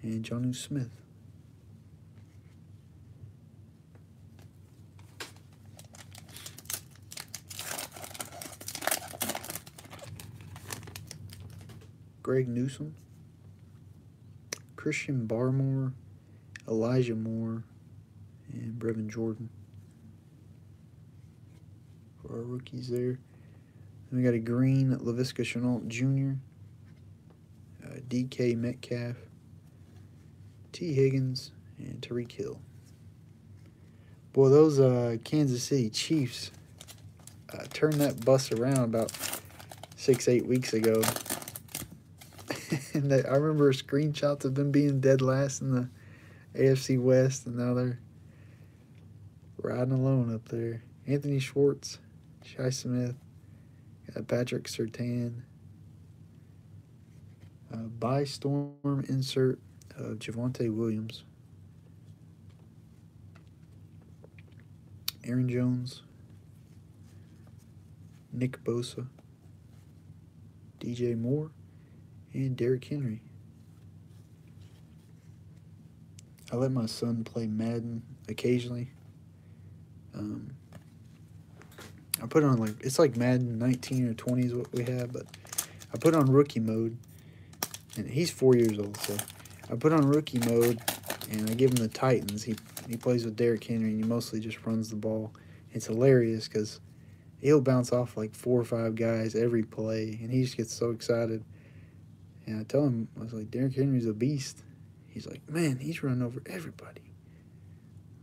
S1: and Jonnu Smith. Greg Newsome, Christian Barmore, Elijah Moore, and Brevin Jordan for our rookies there. Then we got a green Laviska Shenault Jr., uh, DK Metcalf, Tee Higgins, and Tyreek Hill. Boy, those uh, Kansas City Chiefs uh, turned that bus around about six, eight weeks ago. [LAUGHS] and they, I remember screenshots of them being dead last in the AFC West, and now they're riding alone up there. Anthony Schwartz, Shi Smith, uh, Patrick Surtain, uh, by storm insert of uh, Javonte Williams, Aaron Jones, Nick Bosa, DJ Moore and Derrick Henry. I let my son play Madden occasionally. Um, I put on like it's like Madden 19 or 20 is what we have, but I put on rookie mode, and he's four years old, so I put on rookie mode, and I give him the Titans. He he plays with Derrick Henry, and he mostly just runs the ball. It's hilarious because he'll bounce off like four or five guys every play, and he just gets so excited. And I tell him, I was like, Derrick Henry's a beast. He's like, man, he's running over everybody.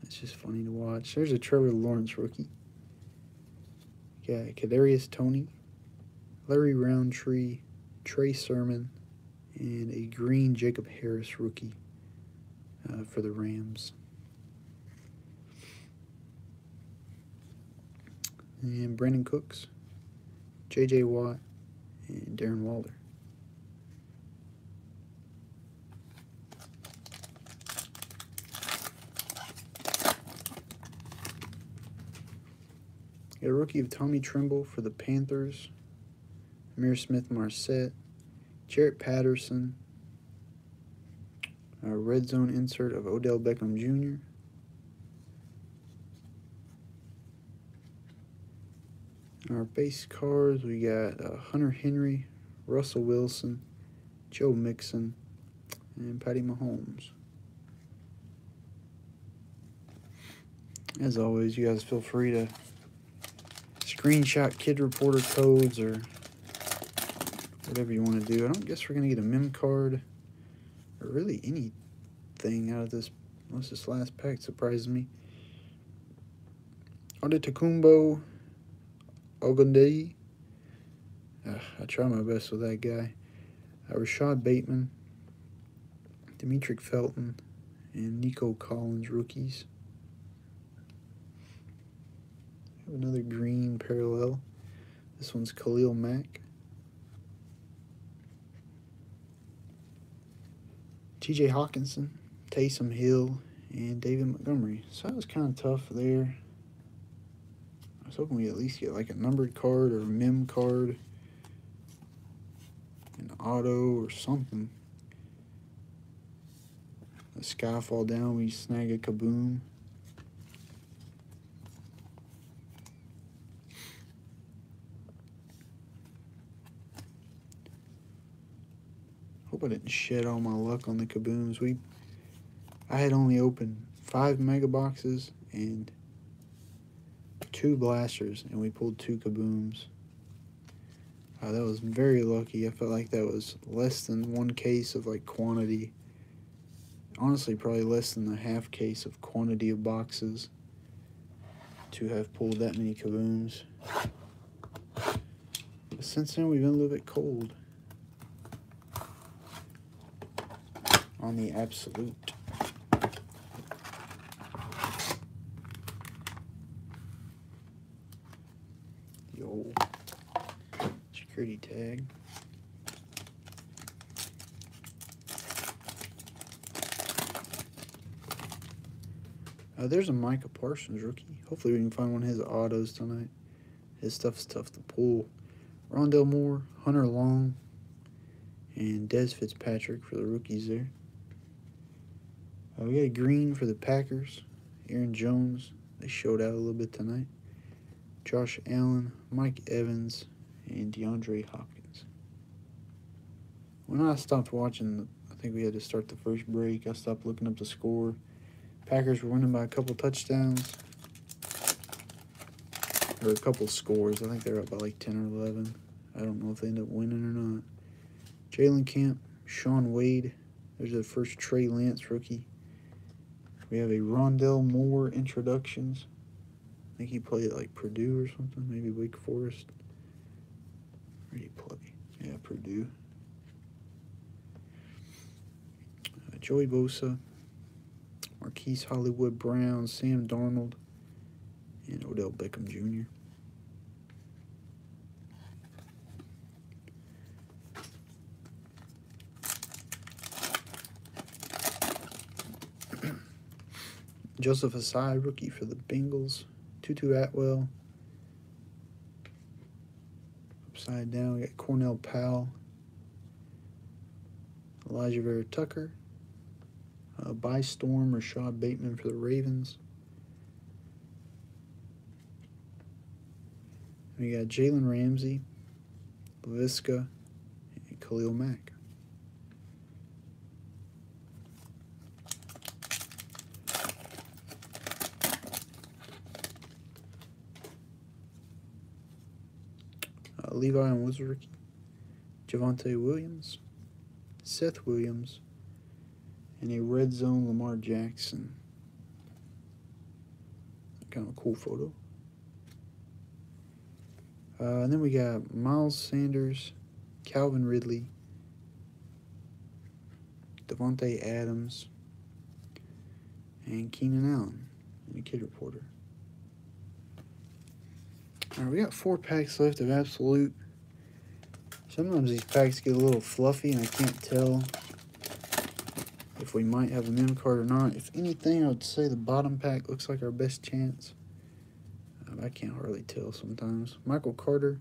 S1: It's just funny to watch. There's a Trevor Lawrence rookie. Yeah, Kadarius Toney, Larry Rountree, Trey Sermon, and a green Jacob Harris rookie uh, for the Rams. And Brandin Cooks, J.J. Watt, and Darren Waller. You got a rookie of Tommy Tremble for the Panthers. Ihmir Smith-Marsette. Jarrett Patterson. A red zone insert of Odell Beckham Jr. Our base cards, we got uh, Hunter Henry, Russell Wilson, Joe Mixon, and Patty Mahomes. As always, you guys feel free to screenshot kid reporter codes or whatever you want to do. I don't guess we're going to get a mem card or really anything out of this unless this last pack surprises me. Adetokunbo Ogunde. Uh, I try my best with that guy. Uh, Rashod Bateman, Demetric Felton, and Nico Collins rookies. another green parallel. This one's Khalil Mack. TJ Hockenson, Taysom Hill, and David Montgomery. So that was kind of tough there. I was hoping we at least get like a numbered card or a mem card, an auto or something. The sky fall down, we snag a kaboom. hope I didn't shed all my luck on the kabooms. We, I had only opened five mega boxes and two blasters, and we pulled two kabooms. Uh, that was very lucky. I felt like that was less than one case of like quantity. Honestly, probably less than a half case of quantity of boxes to have pulled that many kabooms. But since then, we've been a little bit cold. on the absolute. yo. security tag. Uh, there's a Micah Parsons rookie. Hopefully we can find one of his autos tonight. His stuff's tough to pull. Rondale Moore, Hunter Long, and Dez Fitzpatrick for the rookies there. Uh, we got Green for the Packers. Aaron Jones, they showed out a little bit tonight. Josh Allen, Mike Evans, and DeAndre Hopkins. When I stopped watching, I think we had to start the first break. I stopped looking up the score. Packers were winning by a couple touchdowns. Or a couple scores. I think they are up by like 10 or 11. I don't know if they end up winning or not. Jalen Camp, Shaun Wade. There's the first Trey Lance rookie. We have a Rondale Moore introductions. I think he played at like Purdue or something, maybe Wake Forest. Where did he play? Yeah, Purdue. Uh, Joey Bosa, Marquise Hollywood Brown, Sam Darnold, and Odell Beckham Jr. Joseph Ossai, rookie for the Bengals. Tutu Atwell. Upside down, we got Cornell Powell. Alijah Vera-Tucker. Uh, by Storm, Rashod Bateman for the Ravens. We got Jalen Ramsey, Laviska, and Khalil Mack. Levi and Wozrick, Javonte Williams, Seth Williams, and a red zone Lamar Jackson. Kind of a cool photo. Uh, and then we got Miles Sanders, Calvin Ridley, Davante Adams, and Keenan Allen and a kid reporter. All right, we got four packs left of Absolute. Sometimes these packs get a little fluffy, and I can't tell if we might have a mem card or not. If anything, I would say the bottom pack looks like our best chance. Um, I can't hardly tell sometimes. Michael Carter,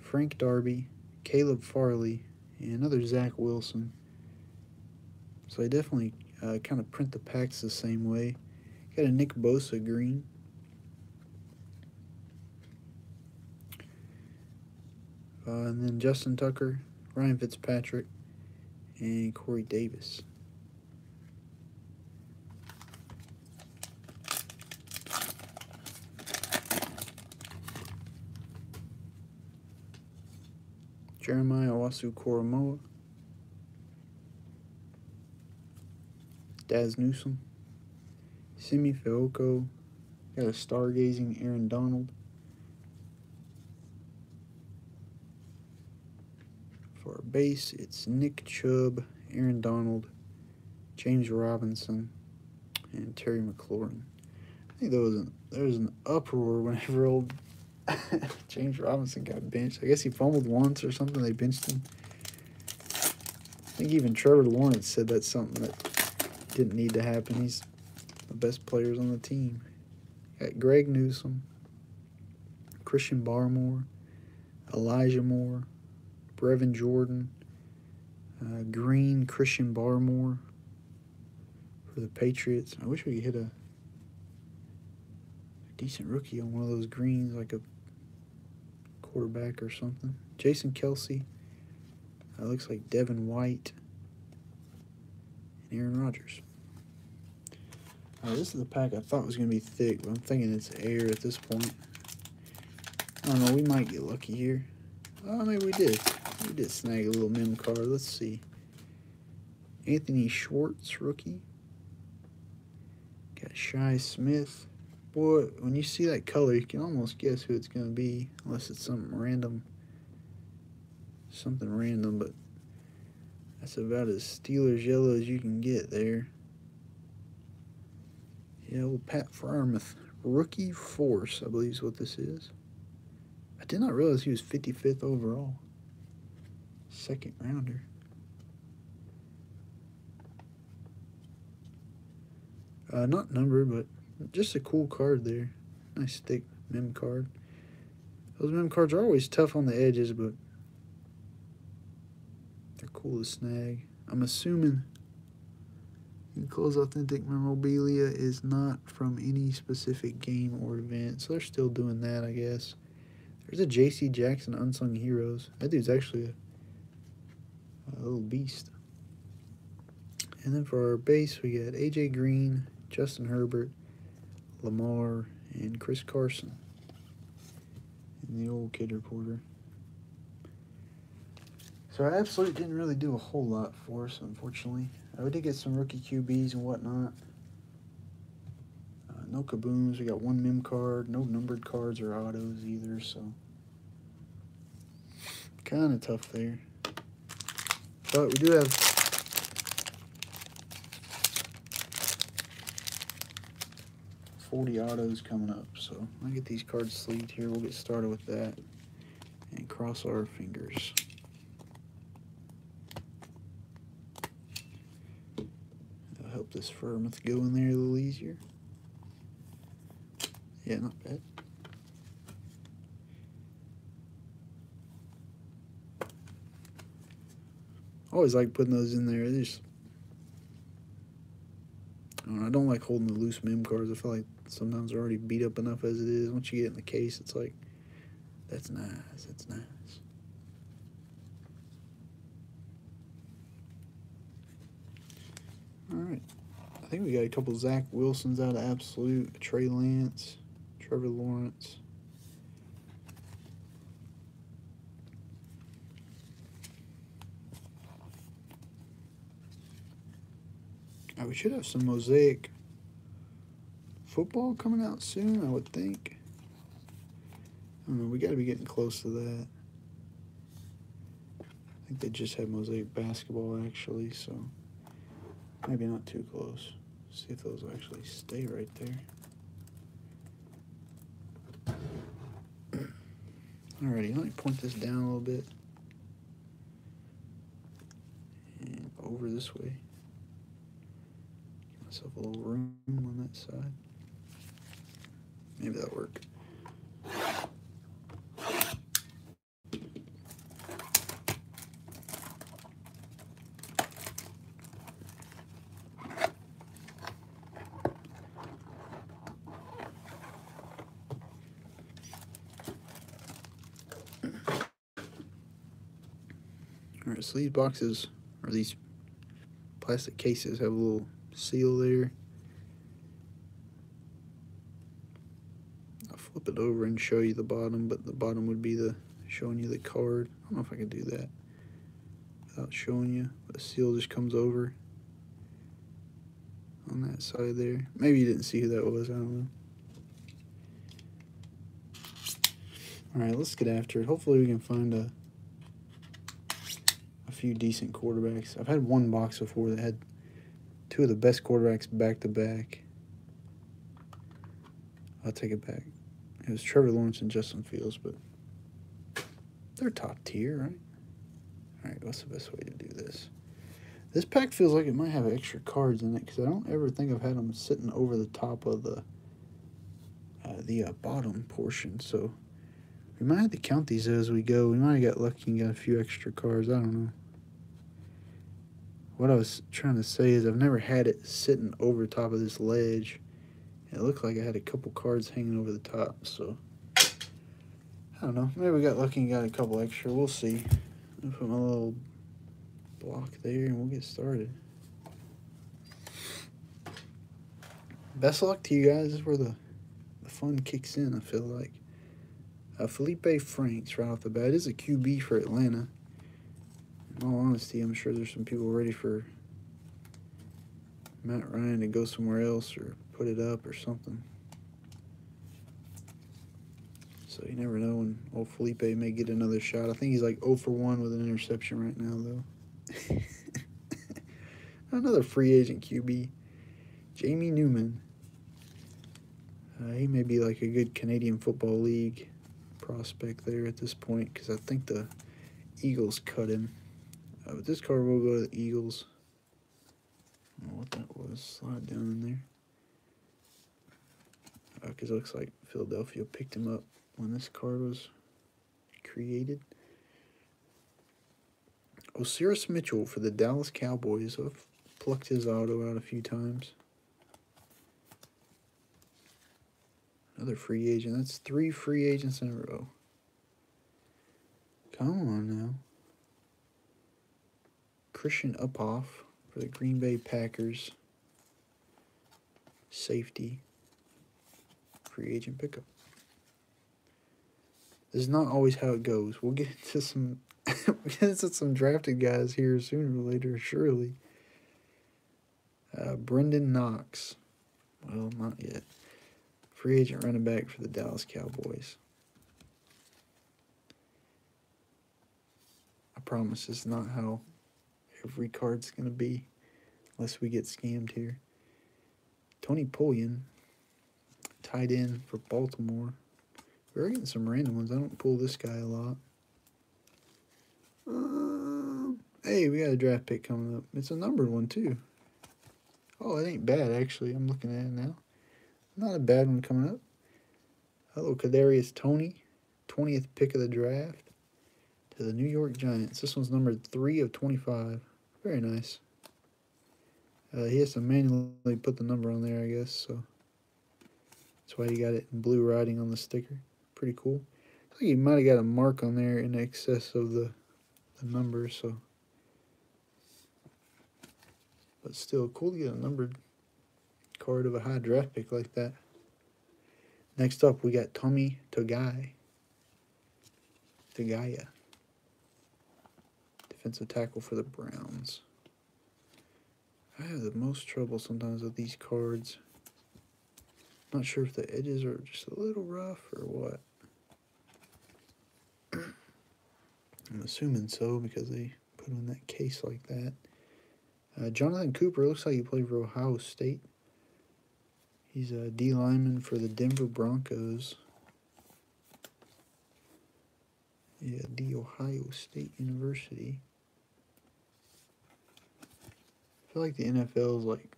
S1: Frank Darby, Caleb Farley, and another Zach Wilson. So I definitely uh, kind of print the packs the same way. Got a Nick Bosa green. Uh, and then Justin Tucker, Ryan Fitzpatrick, and Corey Davis. Jeremiah Wasu Koromoa, Dazz Newsome, Simi Fehoko, got a stargazing Aaron Donald, base, it's Nick Chubb, Aaron Donald, James Robinson, and Terry McLaurin. I think there was an, there was an uproar [LAUGHS] whenever old [LAUGHS] James Robinson got benched. I guess he fumbled once or something. They benched him. I think even Trevor Lawrence said that's something that didn't need to happen. He's the best players on the team. Got Greg Newsome, Christian Barmore, Elijah Moore, Brevin Jordan, uh, Green, Christian Barmore for the Patriots. I wish we could hit a, a decent rookie on one of those greens, like a quarterback or something. Jason Kelce. Uh, looks like Devin White and Aaron Rodgers. Uh, this is the pack I thought was going to be thick, but I'm thinking it's air at this point. I don't know, we might get lucky here. Oh, maybe we did. He did snag a little mem card. Let's see. Anthony Schwartz, rookie. Got Shi Smith. Boy, when you see that color, you can almost guess who it's going to be, unless it's something random. Something random, but that's about as Steelers yellow as you can get there. Yeah, old Pat Freiermuth. rookie force, I believe is what this is. I did not realize he was 55th overall second rounder. Uh, not number, but just a cool card there. Nice thick mem card. Those mem cards are always tough on the edges, but they're cool to snag. I'm assuming Enclosed authentic memorabilia is not from any specific game or event, so they're still doing that, I guess. There's a J.C. Jackson Unsung Heroes. That dude's actually a a little beast. And then for our base, we got A.J. Green, Justin Herbert, Lamar, and Chris Carson. And the old kid reporter. So I absolutely didn't really do a whole lot for us, unfortunately. I uh, did get some rookie QBs and whatnot. Uh, no kabooms. We got one mem card. No numbered cards or autos either, so... Kind of tough there. But we do have forty autos coming up, so i get these cards sleeved here. We'll get started with that and cross our fingers. That'll help this firm go in there a little easier. Yeah, not bad. always like putting those in there. just, I don't, know, I don't like holding the loose mem cards. I feel like sometimes they're already beat up enough as it is. Once you get in the case, it's like, that's nice. That's nice. All right. I think we got a couple Zach Wilsons out of Absolute, Trey Lance, Trevor Lawrence. Now uh, we should have some mosaic football coming out soon, I would think. I don't know, we got to be getting close to that. I think they just had mosaic basketball, actually, so maybe not too close. See if those actually stay right there. [CLEARS THROAT] Alrighty, let me point this down a little bit. And over this way myself a little room on that side. Maybe that'll work. All right, so these boxes, or these plastic cases, have a little seal there. I'll flip it over and show you the bottom, but the bottom would be the showing you the card. I don't know if I can do that without showing you. The seal just comes over on that side there. Maybe you didn't see who that was. I don't know. All right, let's get after it. Hopefully we can find a a few decent quarterbacks. I've had one box before that had Two of the best quarterbacks back to back. I'll take it back. It was Trevor Lawrence and Justin Fields, but they're top tier, right? All right, what's the best way to do this? This pack feels like it might have extra cards in it because I don't ever think I've had them sitting over the top of the uh, the uh, bottom portion. So we might have to count these as we go. We might have got lucky and got a few extra cards. I don't know what I was trying to say is I've never had it sitting over top of this ledge. It looked like I had a couple cards hanging over the top, so I don't know. Maybe we got lucky and got a couple extra. We'll see. I'll put my little block there and we'll get started. Best luck to you guys. This is where the, the fun kicks in, I feel like. Uh, Felipe Franks right off the bat is a QB for Atlanta all honesty, I'm sure there's some people ready for Matt Ryan to go somewhere else or put it up or something. So you never know when old Felipe may get another shot. I think he's like 0 for 1 with an interception right now, though. [LAUGHS] another free agent QB, Jamie Newman. Uh, he may be like a good Canadian Football League prospect there at this point because I think the Eagles cut him. Uh, but this card will go to the Eagles. what that was. Slide down in there. Because uh, it looks like Philadelphia picked him up when this card was created. Osiris Mitchell for the Dallas Cowboys. I've plucked his auto out a few times. Another free agent. That's three free agents in a row. Come on now. Christian Uphoff for the Green Bay Packers. Safety. Free agent pickup. This is not always how it goes. We'll get into some [LAUGHS] we'll get into some drafted guys here sooner or later, surely. Uh, Brendan Knox. Well, not yet. Free agent running back for the Dallas Cowboys. I promise it's not how every card's going to be, unless we get scammed here. Tony Poljan, tied in for Baltimore. We're getting some random ones. I don't pull this guy a lot. Um, hey, we got a draft pick coming up. It's a numbered one, too. Oh, it ain't bad, actually. I'm looking at it now. Not a bad one coming up. Hello, Kadarius Toney. 20th pick of the draft to the New York Giants. This one's numbered 3 of 25. Very nice. Uh, he has to manually put the number on there, I guess, so that's why he got it in blue writing on the sticker. Pretty cool. I think he might have got a mark on there in excess of the, the number, so. But still, cool to get a numbered card of a high draft pick like that. Next up, we got Tommy Togai. Tagaya defensive tackle for the Browns. I have the most trouble sometimes with these cards. Not sure if the edges are just a little rough or what. [CLEARS THROAT] I'm assuming so because they put him in that case like that. Uh, Jonathan Cooper looks like he played for Ohio State. He's a D lineman for the Denver Broncos. Yeah, the Ohio State University. feel like the NFL is like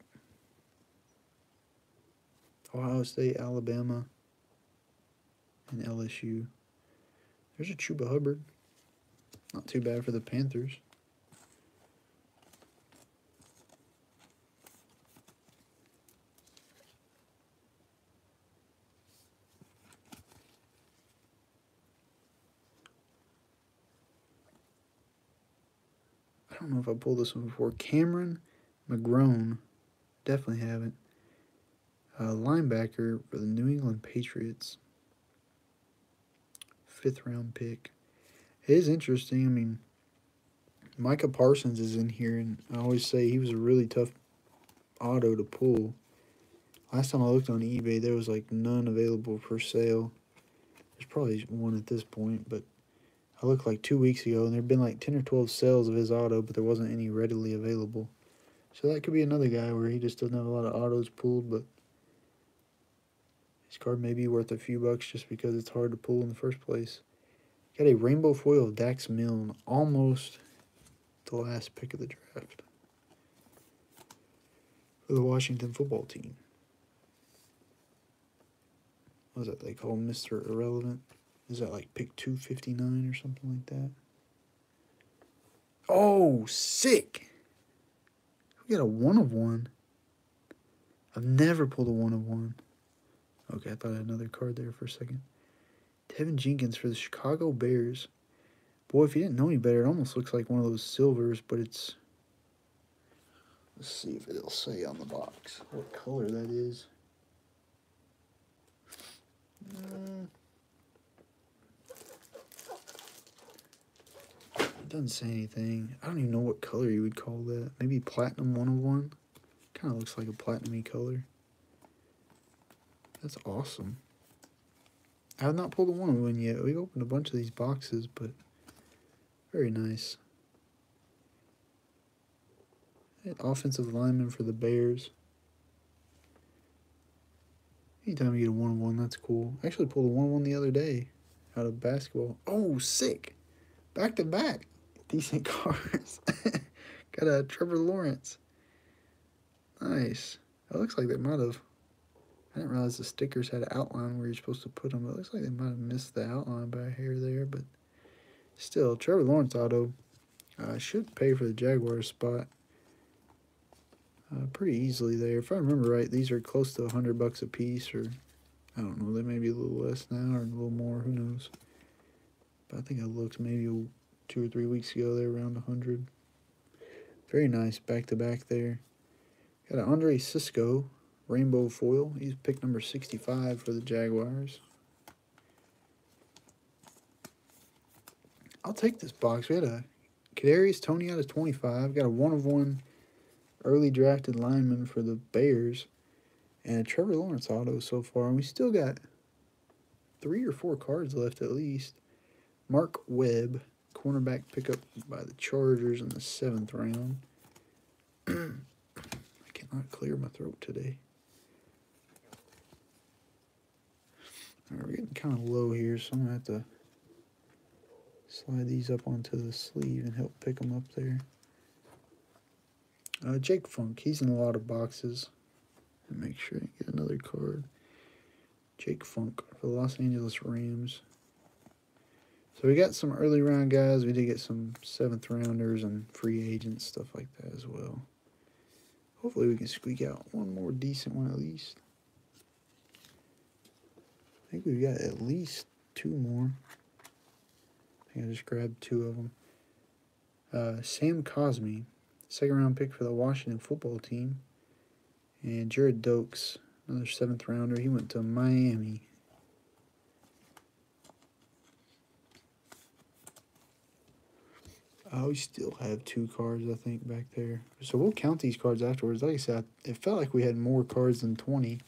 S1: Ohio State, Alabama, and LSU. There's a Chuba Hubbard. Not too bad for the Panthers. I don't know if I pulled this one before. Cameron McGrone, definitely haven't. A uh, linebacker for the New England Patriots. Fifth round pick. It is interesting. I mean, Micah Parsons is in here, and I always say he was a really tough auto to pull. Last time I looked on eBay, there was like none available for sale. There's probably one at this point, but I looked like two weeks ago, and there had been like 10 or 12 sales of his auto, but there wasn't any readily available. So that could be another guy where he just doesn't have a lot of autos pulled, but his card may be worth a few bucks just because it's hard to pull in the first place. Got a rainbow foil of Dax Milne, almost the last pick of the draft for the Washington football team. What is that they call Mr. Irrelevant? Is that like pick 259 or something like that? Oh, sick! get a one of one. I've never pulled a one of one. Okay, I thought I had another card there for a second. Teven Jenkins for the Chicago Bears. Boy, if you didn't know any better, it almost looks like one of those silvers, but it's. Let's see if it'll say on the box what color that is. Uh, doesn't say anything. I don't even know what color you would call that. Maybe Platinum 101? Kind of looks like a platinumy color. That's awesome. I have not pulled a 101 yet. We've opened a bunch of these boxes, but very nice. An offensive lineman for the Bears. Anytime you get a 101, that's cool. I actually pulled a 101 the other day out of basketball. Oh, sick. Back to back decent [LAUGHS] cars. [LAUGHS] Got a Trevor Lawrence. Nice. It looks like they might have. I didn't realize the stickers had an outline where you're supposed to put them. It looks like they might have missed the outline by here there, but still, Trevor Lawrence auto uh, should pay for the Jaguars spot uh, pretty easily there. If I remember right, these are close to 100 bucks a piece, or I don't know, they may be a little less now or a little more, who knows. But I think I looked maybe two or three weeks ago. They are around 100. Very nice back to back there. Got an Andre Cisco rainbow foil. He's pick number 65 for the Jaguars. I'll take this box. We had a Kadarius Toney out of 25. Got a one of one early drafted lineman for the Bears. And a Trevor Lawrence auto so far. And we still got three or four cards left at least. Mark Webb cornerback pickup by the Chargers in the seventh round. [CLEARS THROAT] I cannot clear my throat today. right, we're getting kind of low here, so I'm going to have to slide these up onto the sleeve and help pick them up there. Uh, Jake Funk, he's in a lot of boxes. make sure I get another card. Jake Funk for the Los Angeles Rams. So we got some early round guys. We did get some seventh rounders and free agents, stuff like that as well. Hopefully we can squeak out one more decent one at least. I think we've got at least two more. I think I just grabbed two of them. Uh, Sam Cosmi, second round pick for the Washington football team. And Jared Dokes, another seventh rounder. He went to Miami. Oh, we still have two cards, I think, back there. So we'll count these cards afterwards. Like I said, it felt like we had more cards than 20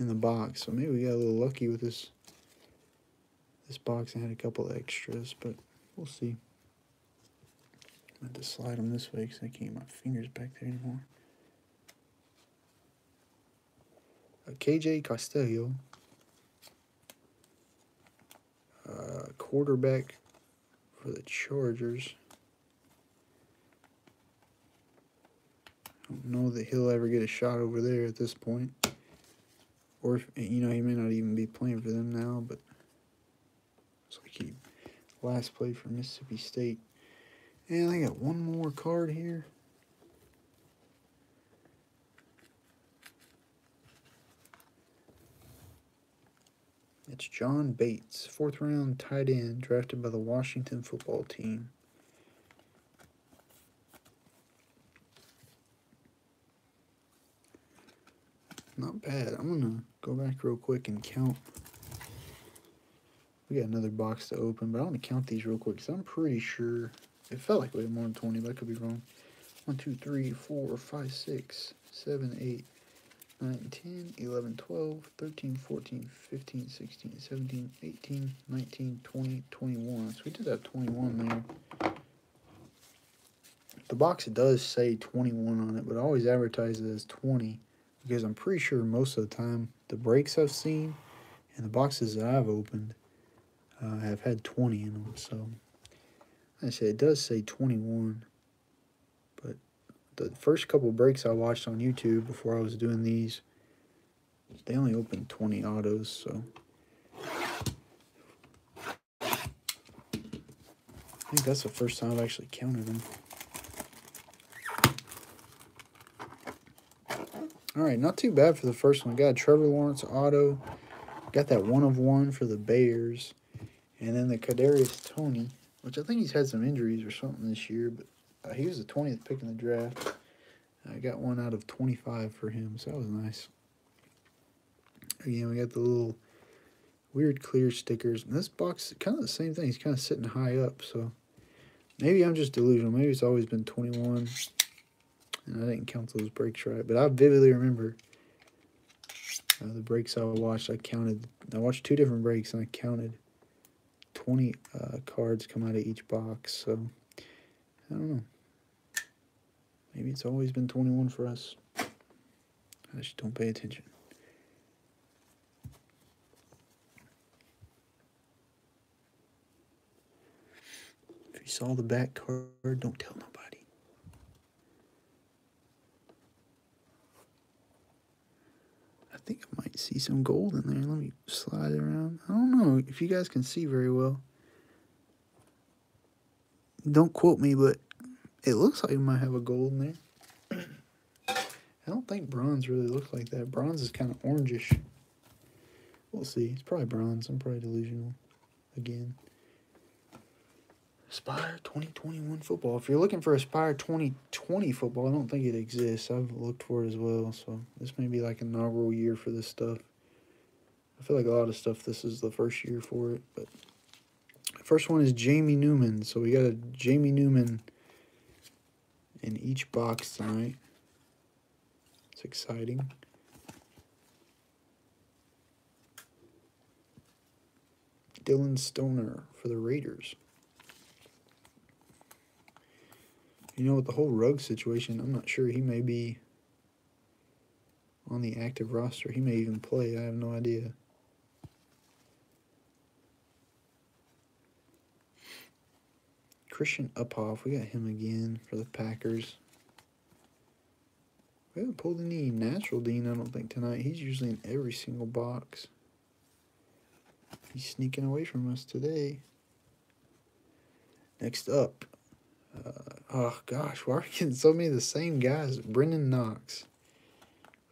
S1: in the box. So maybe we got a little lucky with this this box and had a couple extras, but we'll see. I meant to slide them this way because I can't get my fingers back there anymore. A uh, KJ Costello. a uh, quarterback for the Chargers. I don't know that he'll ever get a shot over there at this point. Or, if, eh, you know, he may not even be playing for them now, but it's like he last played for Mississippi State. And I got one more card here. It's John Bates, fourth round tight end, drafted by the Washington football team. Not bad. I'm going to go back real quick and count. We got another box to open, but I want to count these real quick because I'm pretty sure it felt like we had more than 20, but I could be wrong. 1, 2, 3, 4, 5, 6, 7, 8, 9, 10, 11, 12, 13, 14, 15, 16, 17, 18, 19, 20, 21. So we did have 21 there. The box does say 21 on it, but I always advertise it as 20 because I'm pretty sure most of the time the breaks I've seen and the boxes that I've opened uh, have had 20 in them. So, like I said, it does say 21 the first couple breaks I watched on YouTube before I was doing these, they only opened 20 autos, so. I think that's the first time I've actually counted them. All right, not too bad for the first one. Got Trevor Lawrence auto. Got that one of one for the Bears. And then the Kadarius Toney, which I think he's had some injuries or something this year, but uh, he was the 20th pick in the draft. I got one out of 25 for him, so that was nice. Again, we got the little weird clear stickers. And this box, kind of the same thing. He's kind of sitting high up, so maybe I'm just delusional. Maybe it's always been 21, and I didn't count those breaks right. But I vividly remember uh, the breaks I watched. I counted. I watched two different breaks, and I counted 20 uh, cards come out of each box. So I don't know. Maybe it's always been 21 for us. I just don't pay attention. If you saw the back card, don't tell nobody. I think I might see some gold in there. Let me slide it around. I don't know if you guys can see very well. Don't quote me, but it looks like we might have a gold in there. [CLEARS THROAT] I don't think bronze really looks like that. Bronze is kind of orangish. We'll see. It's probably bronze. I'm probably delusional again. Aspire 2021 football. If you're looking for Aspire 2020 football, I don't think it exists. I've looked for it as well, so this may be like inaugural year for this stuff. I feel like a lot of stuff, this is the first year for it, but... First one is Jamie Newman, so we got a Jamie Newman in each box tonight. It's exciting. Dillon Stoner for the Raiders. You know, with the whole Ruggs situation, I'm not sure he may be on the active roster. He may even play. I have no idea. Christian Uphoff. We got him again for the Packers. We haven't pulled any natural Dean, I don't think, tonight. He's usually in every single box. He's sneaking away from us today. Next up. Uh, oh, gosh. Why are we getting so many of the same guys? Brendan Knox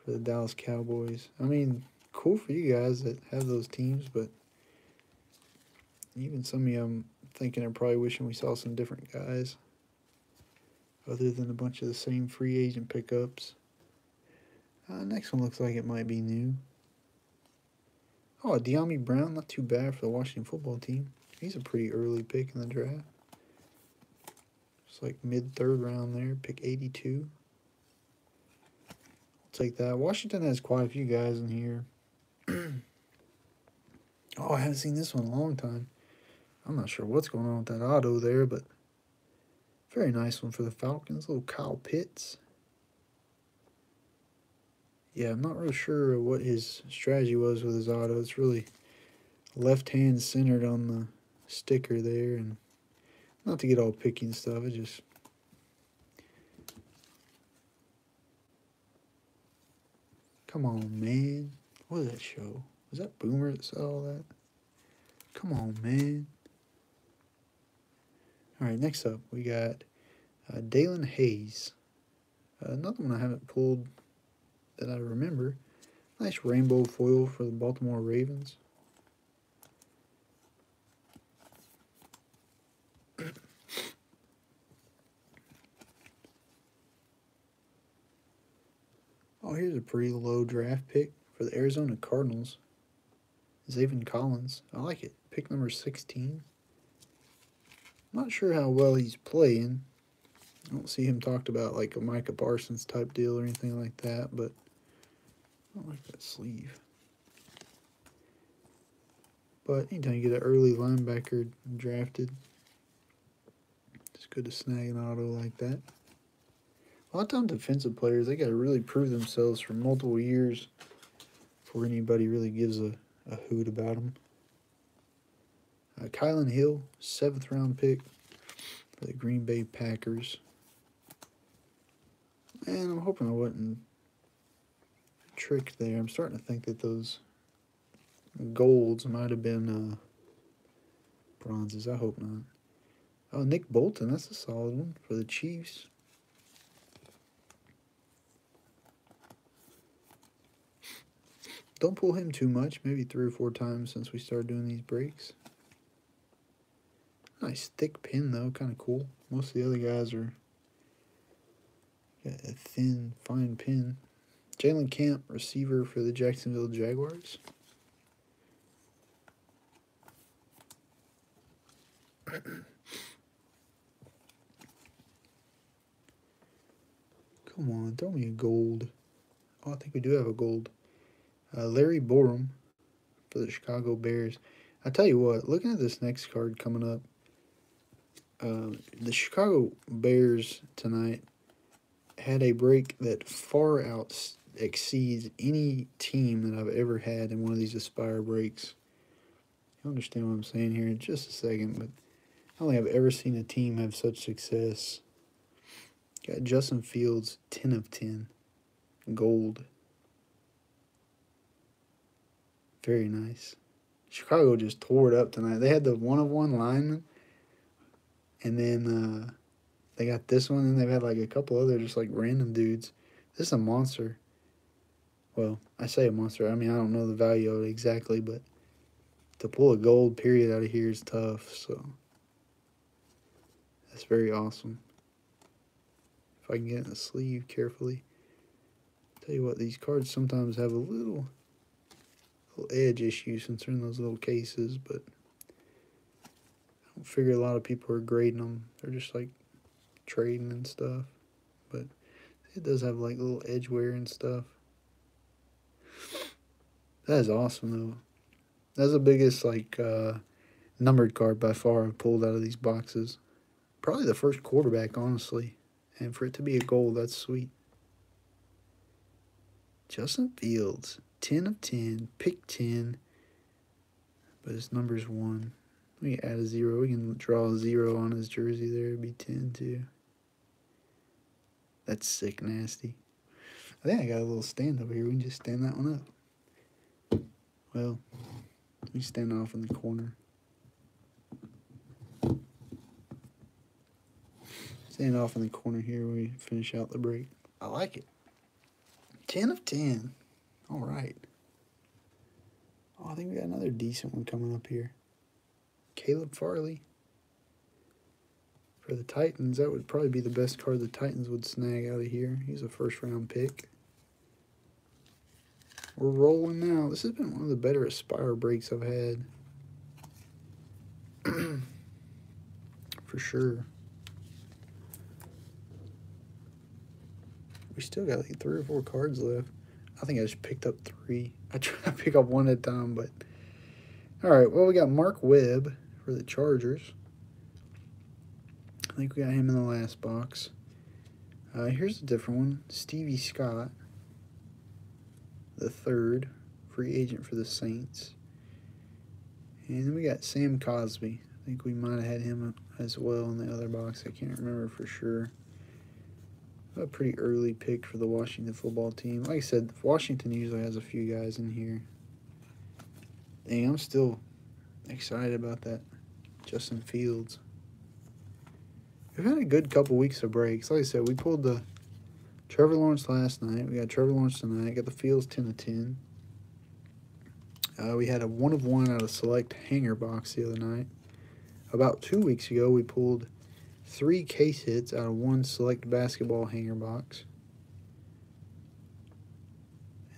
S1: for the Dallas Cowboys. I mean, cool for you guys that have those teams, but even some of them thinking and probably wishing we saw some different guys other than a bunch of the same free agent pickups. Uh, next one looks like it might be new. Oh, Deami Brown, not too bad for the Washington football team. He's a pretty early pick in the draft. It's like mid-third round there, pick 82. I'll take that. Washington has quite a few guys in here. [CLEARS THROAT] oh, I haven't seen this one in a long time. I'm not sure what's going on with that auto there, but very nice one for the Falcons. Little Kyle Pitts. Yeah, I'm not really sure what his strategy was with his auto. It's really left hand centered on the sticker there. and Not to get all picky and stuff, it just Come on, man. What was that show? Was that Boomer that said all that? Come on, man. All right, next up we got uh, Daelin Hayes. Uh, another one I haven't pulled that I remember. Nice rainbow foil for the Baltimore Ravens. [COUGHS] oh, here's a pretty low draft pick for the Arizona Cardinals. Zaven Collins. I like it. Pick number 16. Not sure how well he's playing. I don't see him talked about like a Micah Parsons type deal or anything like that, but I don't like that sleeve. But anytime you get an early linebacker drafted, it's good to snag an auto like that. A lot of times defensive players, they got to really prove themselves for multiple years before anybody really gives a, a hoot about them. Uh, Kylin Hill, seventh round pick for the Green Bay Packers. And I'm hoping I wasn't tricked there. I'm starting to think that those golds might have been uh, bronzes. I hope not. Oh, Nick Bolton, that's a solid one for the Chiefs. Don't pull him too much, maybe three or four times since we started doing these breaks. Nice thick pin though, kind of cool. Most of the other guys are got a thin, fine pin. Jalen Camp, receiver for the Jacksonville Jaguars. [COUGHS] Come on, throw me a gold. Oh, I think we do have a gold. Uh, Larry Borom for the Chicago Bears. I tell you what, looking at this next card coming up, um, the Chicago Bears tonight had a break that far out exceeds any team that I've ever had in one of these Aspire breaks. You understand what I'm saying here in just a second, but I don't think I've ever seen a team have such success. Got Justin Fields, 10 of 10. Gold. Very nice. Chicago just tore it up tonight. They had the one of one lineman and then uh, they got this one, and they've had like a couple other just like random dudes. This is a monster. Well, I say a monster. I mean, I don't know the value of it exactly, but to pull a gold period out of here is tough. So that's very awesome. If I can get in the sleeve carefully. Tell you what, these cards sometimes have a little, little edge issue since they're in those little cases, but I figure a lot of people are grading them. They're just like trading and stuff. But it does have like little edge wear and stuff. That is awesome though. That's the biggest like uh, numbered card by far I've pulled out of these boxes. Probably the first quarterback, honestly. And for it to be a goal, that's sweet. Justin Fields, 10 of 10, pick 10, but his number's 1. We add a zero. We can draw a zero on his jersey there. It'd be 10 too. That's sick nasty. I think I got a little stand over here. We can just stand that one up. Well, we stand off in the corner. Stand off in the corner here we finish out the break. I like it. 10 of 10. All right. Oh, I think we got another decent one coming up here. Caleb Farley. For the Titans, that would probably be the best card the Titans would snag out of here. He's a first-round pick. We're rolling now. This has been one of the better Aspire breaks I've had. [CLEARS THROAT] For sure. We still got like three or four cards left. I think I just picked up three. I [LAUGHS] try to pick up one at a time, but... All right, well, we got Mark Webb for the Chargers. I think we got him in the last box. Uh, here's a different one. Stevie Scott, the third free agent for the Saints. And then we got Sam Cosmi. I think we might have had him as well in the other box. I can't remember for sure. A pretty early pick for the Washington football team. Like I said, Washington usually has a few guys in here. Dang, I'm still excited about that Justin Fields. We've had a good couple weeks of breaks. Like I said, we pulled the Trevor Lawrence last night. We got Trevor Lawrence tonight. Got the Fields 10 to 10. Uh, we had a one of one out of select hanger box the other night. About two weeks ago, we pulled three case hits out of one select basketball hanger box.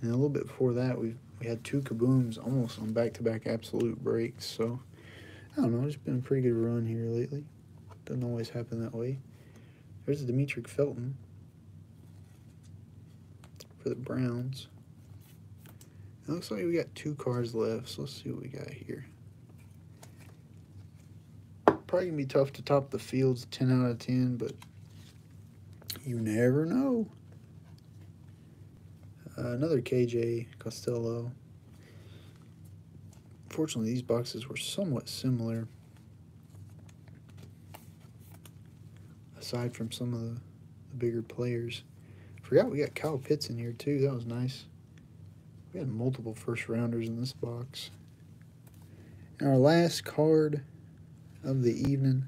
S1: And a little bit before that, we we had two kabooms almost on back to back absolute breaks. So I don't know, it's been a pretty good run here lately. Doesn't always happen that way. There's Dimitri Felton for the Browns. It looks like we got two cards left, so let's see what we got here. Probably going to be tough to top the fields 10 out of 10, but you never know. Uh, another KJ Costello. Fortunately, these boxes were somewhat similar. Aside from some of the, the bigger players. Forgot we got Kyle Pitts in here too. That was nice. We had multiple first rounders in this box. And our last card of the evening.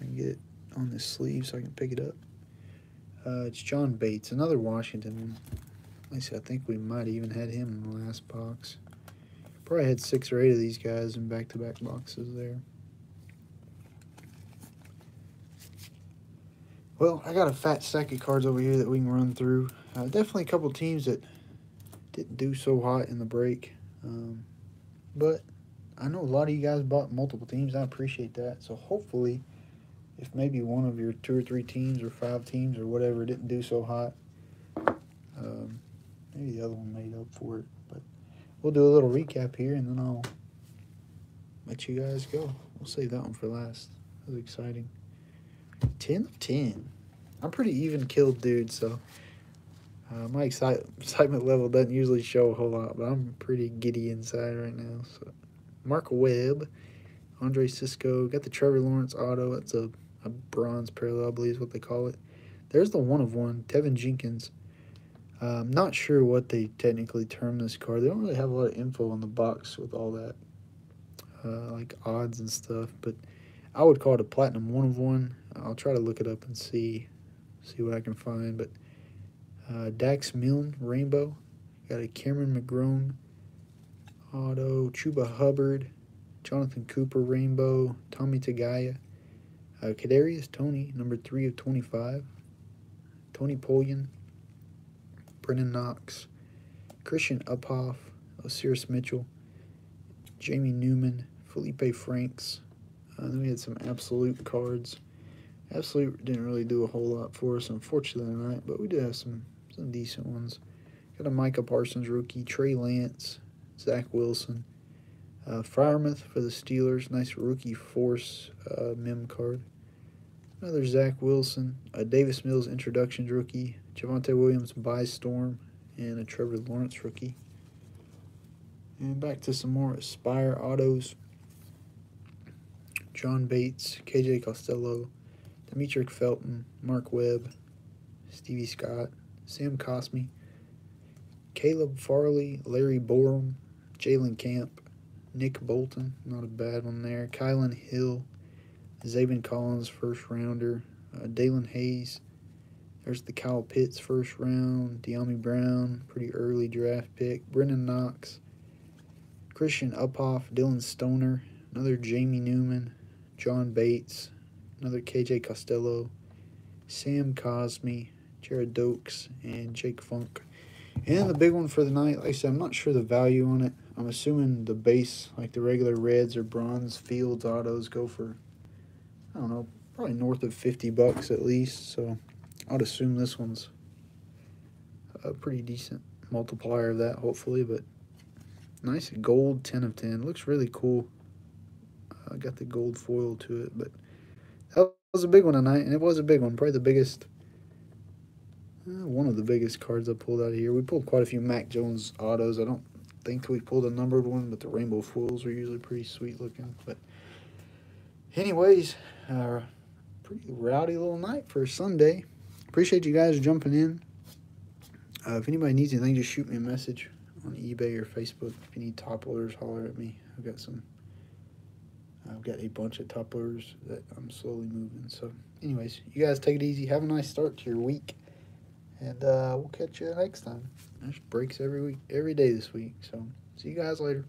S1: I can get it on this sleeve so I can pick it up. Uh, it's John Bates, another Washington. At least I think we might even had him in the last box. Probably had six or eight of these guys in back-to-back -back boxes there. Well, I got a fat stack of cards over here that we can run through. Uh, definitely a couple teams that didn't do so hot in the break. Um, but I know a lot of you guys bought multiple teams. I appreciate that. So hopefully, if maybe one of your two or three teams or five teams or whatever didn't do so hot, um, maybe the other one made up for it. We'll do a little recap here, and then I'll let you guys go. We'll save that one for last. That was exciting. 10 of 10. I'm pretty even killed, dude, so uh, my excite excitement level doesn't usually show a whole lot, but I'm pretty giddy inside right now. So, Mark Webb, Andre Cisco, got the Trevor Lawrence auto. That's a, a bronze parallel, I believe is what they call it. There's the one of one, Teven Jenkins. I'm not sure what they technically term this card. They don't really have a lot of info on the box with all that, uh, like odds and stuff. But I would call it a platinum one of one. I'll try to look it up and see, see what I can find. But uh, Dax Milne Rainbow, got a Cameron McGrone Auto, Chuba Hubbard, Jonathan Cooper Rainbow, Tommy Togiai, uh, Kadarius Toney, number three of twenty-five, Tony Poljan. Brennan Knox, Christian Uphoff, Osirus Mitchell, Jamie Newman, Felipe Franks. Uh, then we had some absolute cards. Absolute didn't really do a whole lot for us, unfortunately, tonight, but we did have some, some decent ones. Got a Micah Parsons rookie, Trey Lance, Zach Wilson, uh, Freiermuth for the Steelers, nice rookie force uh, mem card. Another Zach Wilson, a Davis Mills introductions rookie, Javonte Williams by storm, and a Trevor Lawrence rookie. And back to some more Aspire autos. John Bates, KJ Costello, Demetric Felton, Mark Webb, Stevie Scott, Sam Cosmi, Caleb Farley, Larry Borom, Jalen Camp, Nick Bolton, not a bad one there, Kylin Hill, Zaven Collins, first rounder, uh, Daelin Hayes, there's the Kyle Pitts first round, Dyami Brown, pretty early draft pick, Brennan Knox, Christian Uphoff, Dillon Stoner, another Jamie Newman, John Bates, another KJ Costello, Sam Cosmi, Jared Dokes, and Jake Funk. And the big one for the night, like I said, I'm not sure the value on it. I'm assuming the base, like the regular reds or bronze fields autos, go for, I don't know, probably north of 50 bucks at least. So I would assume this one's a pretty decent multiplier of that, hopefully, but nice gold 10 of 10. Looks really cool. I uh, got the gold foil to it, but that was a big one tonight, and it was a big one. Probably the biggest, uh, one of the biggest cards I pulled out of here. We pulled quite a few Mac Jones autos. I don't think we pulled a numbered one, but the rainbow foils are usually pretty sweet looking. But anyways, uh, pretty rowdy little night for Sunday. Appreciate you guys jumping in. Uh, if anybody needs anything, just shoot me a message on eBay or Facebook. If you need top holler at me. I've got some. I've got a bunch of top that I'm slowly moving. So, anyways, you guys take it easy. Have a nice start to your week, and uh, we'll catch you next time. There's breaks every week, every day this week. So, see you guys later.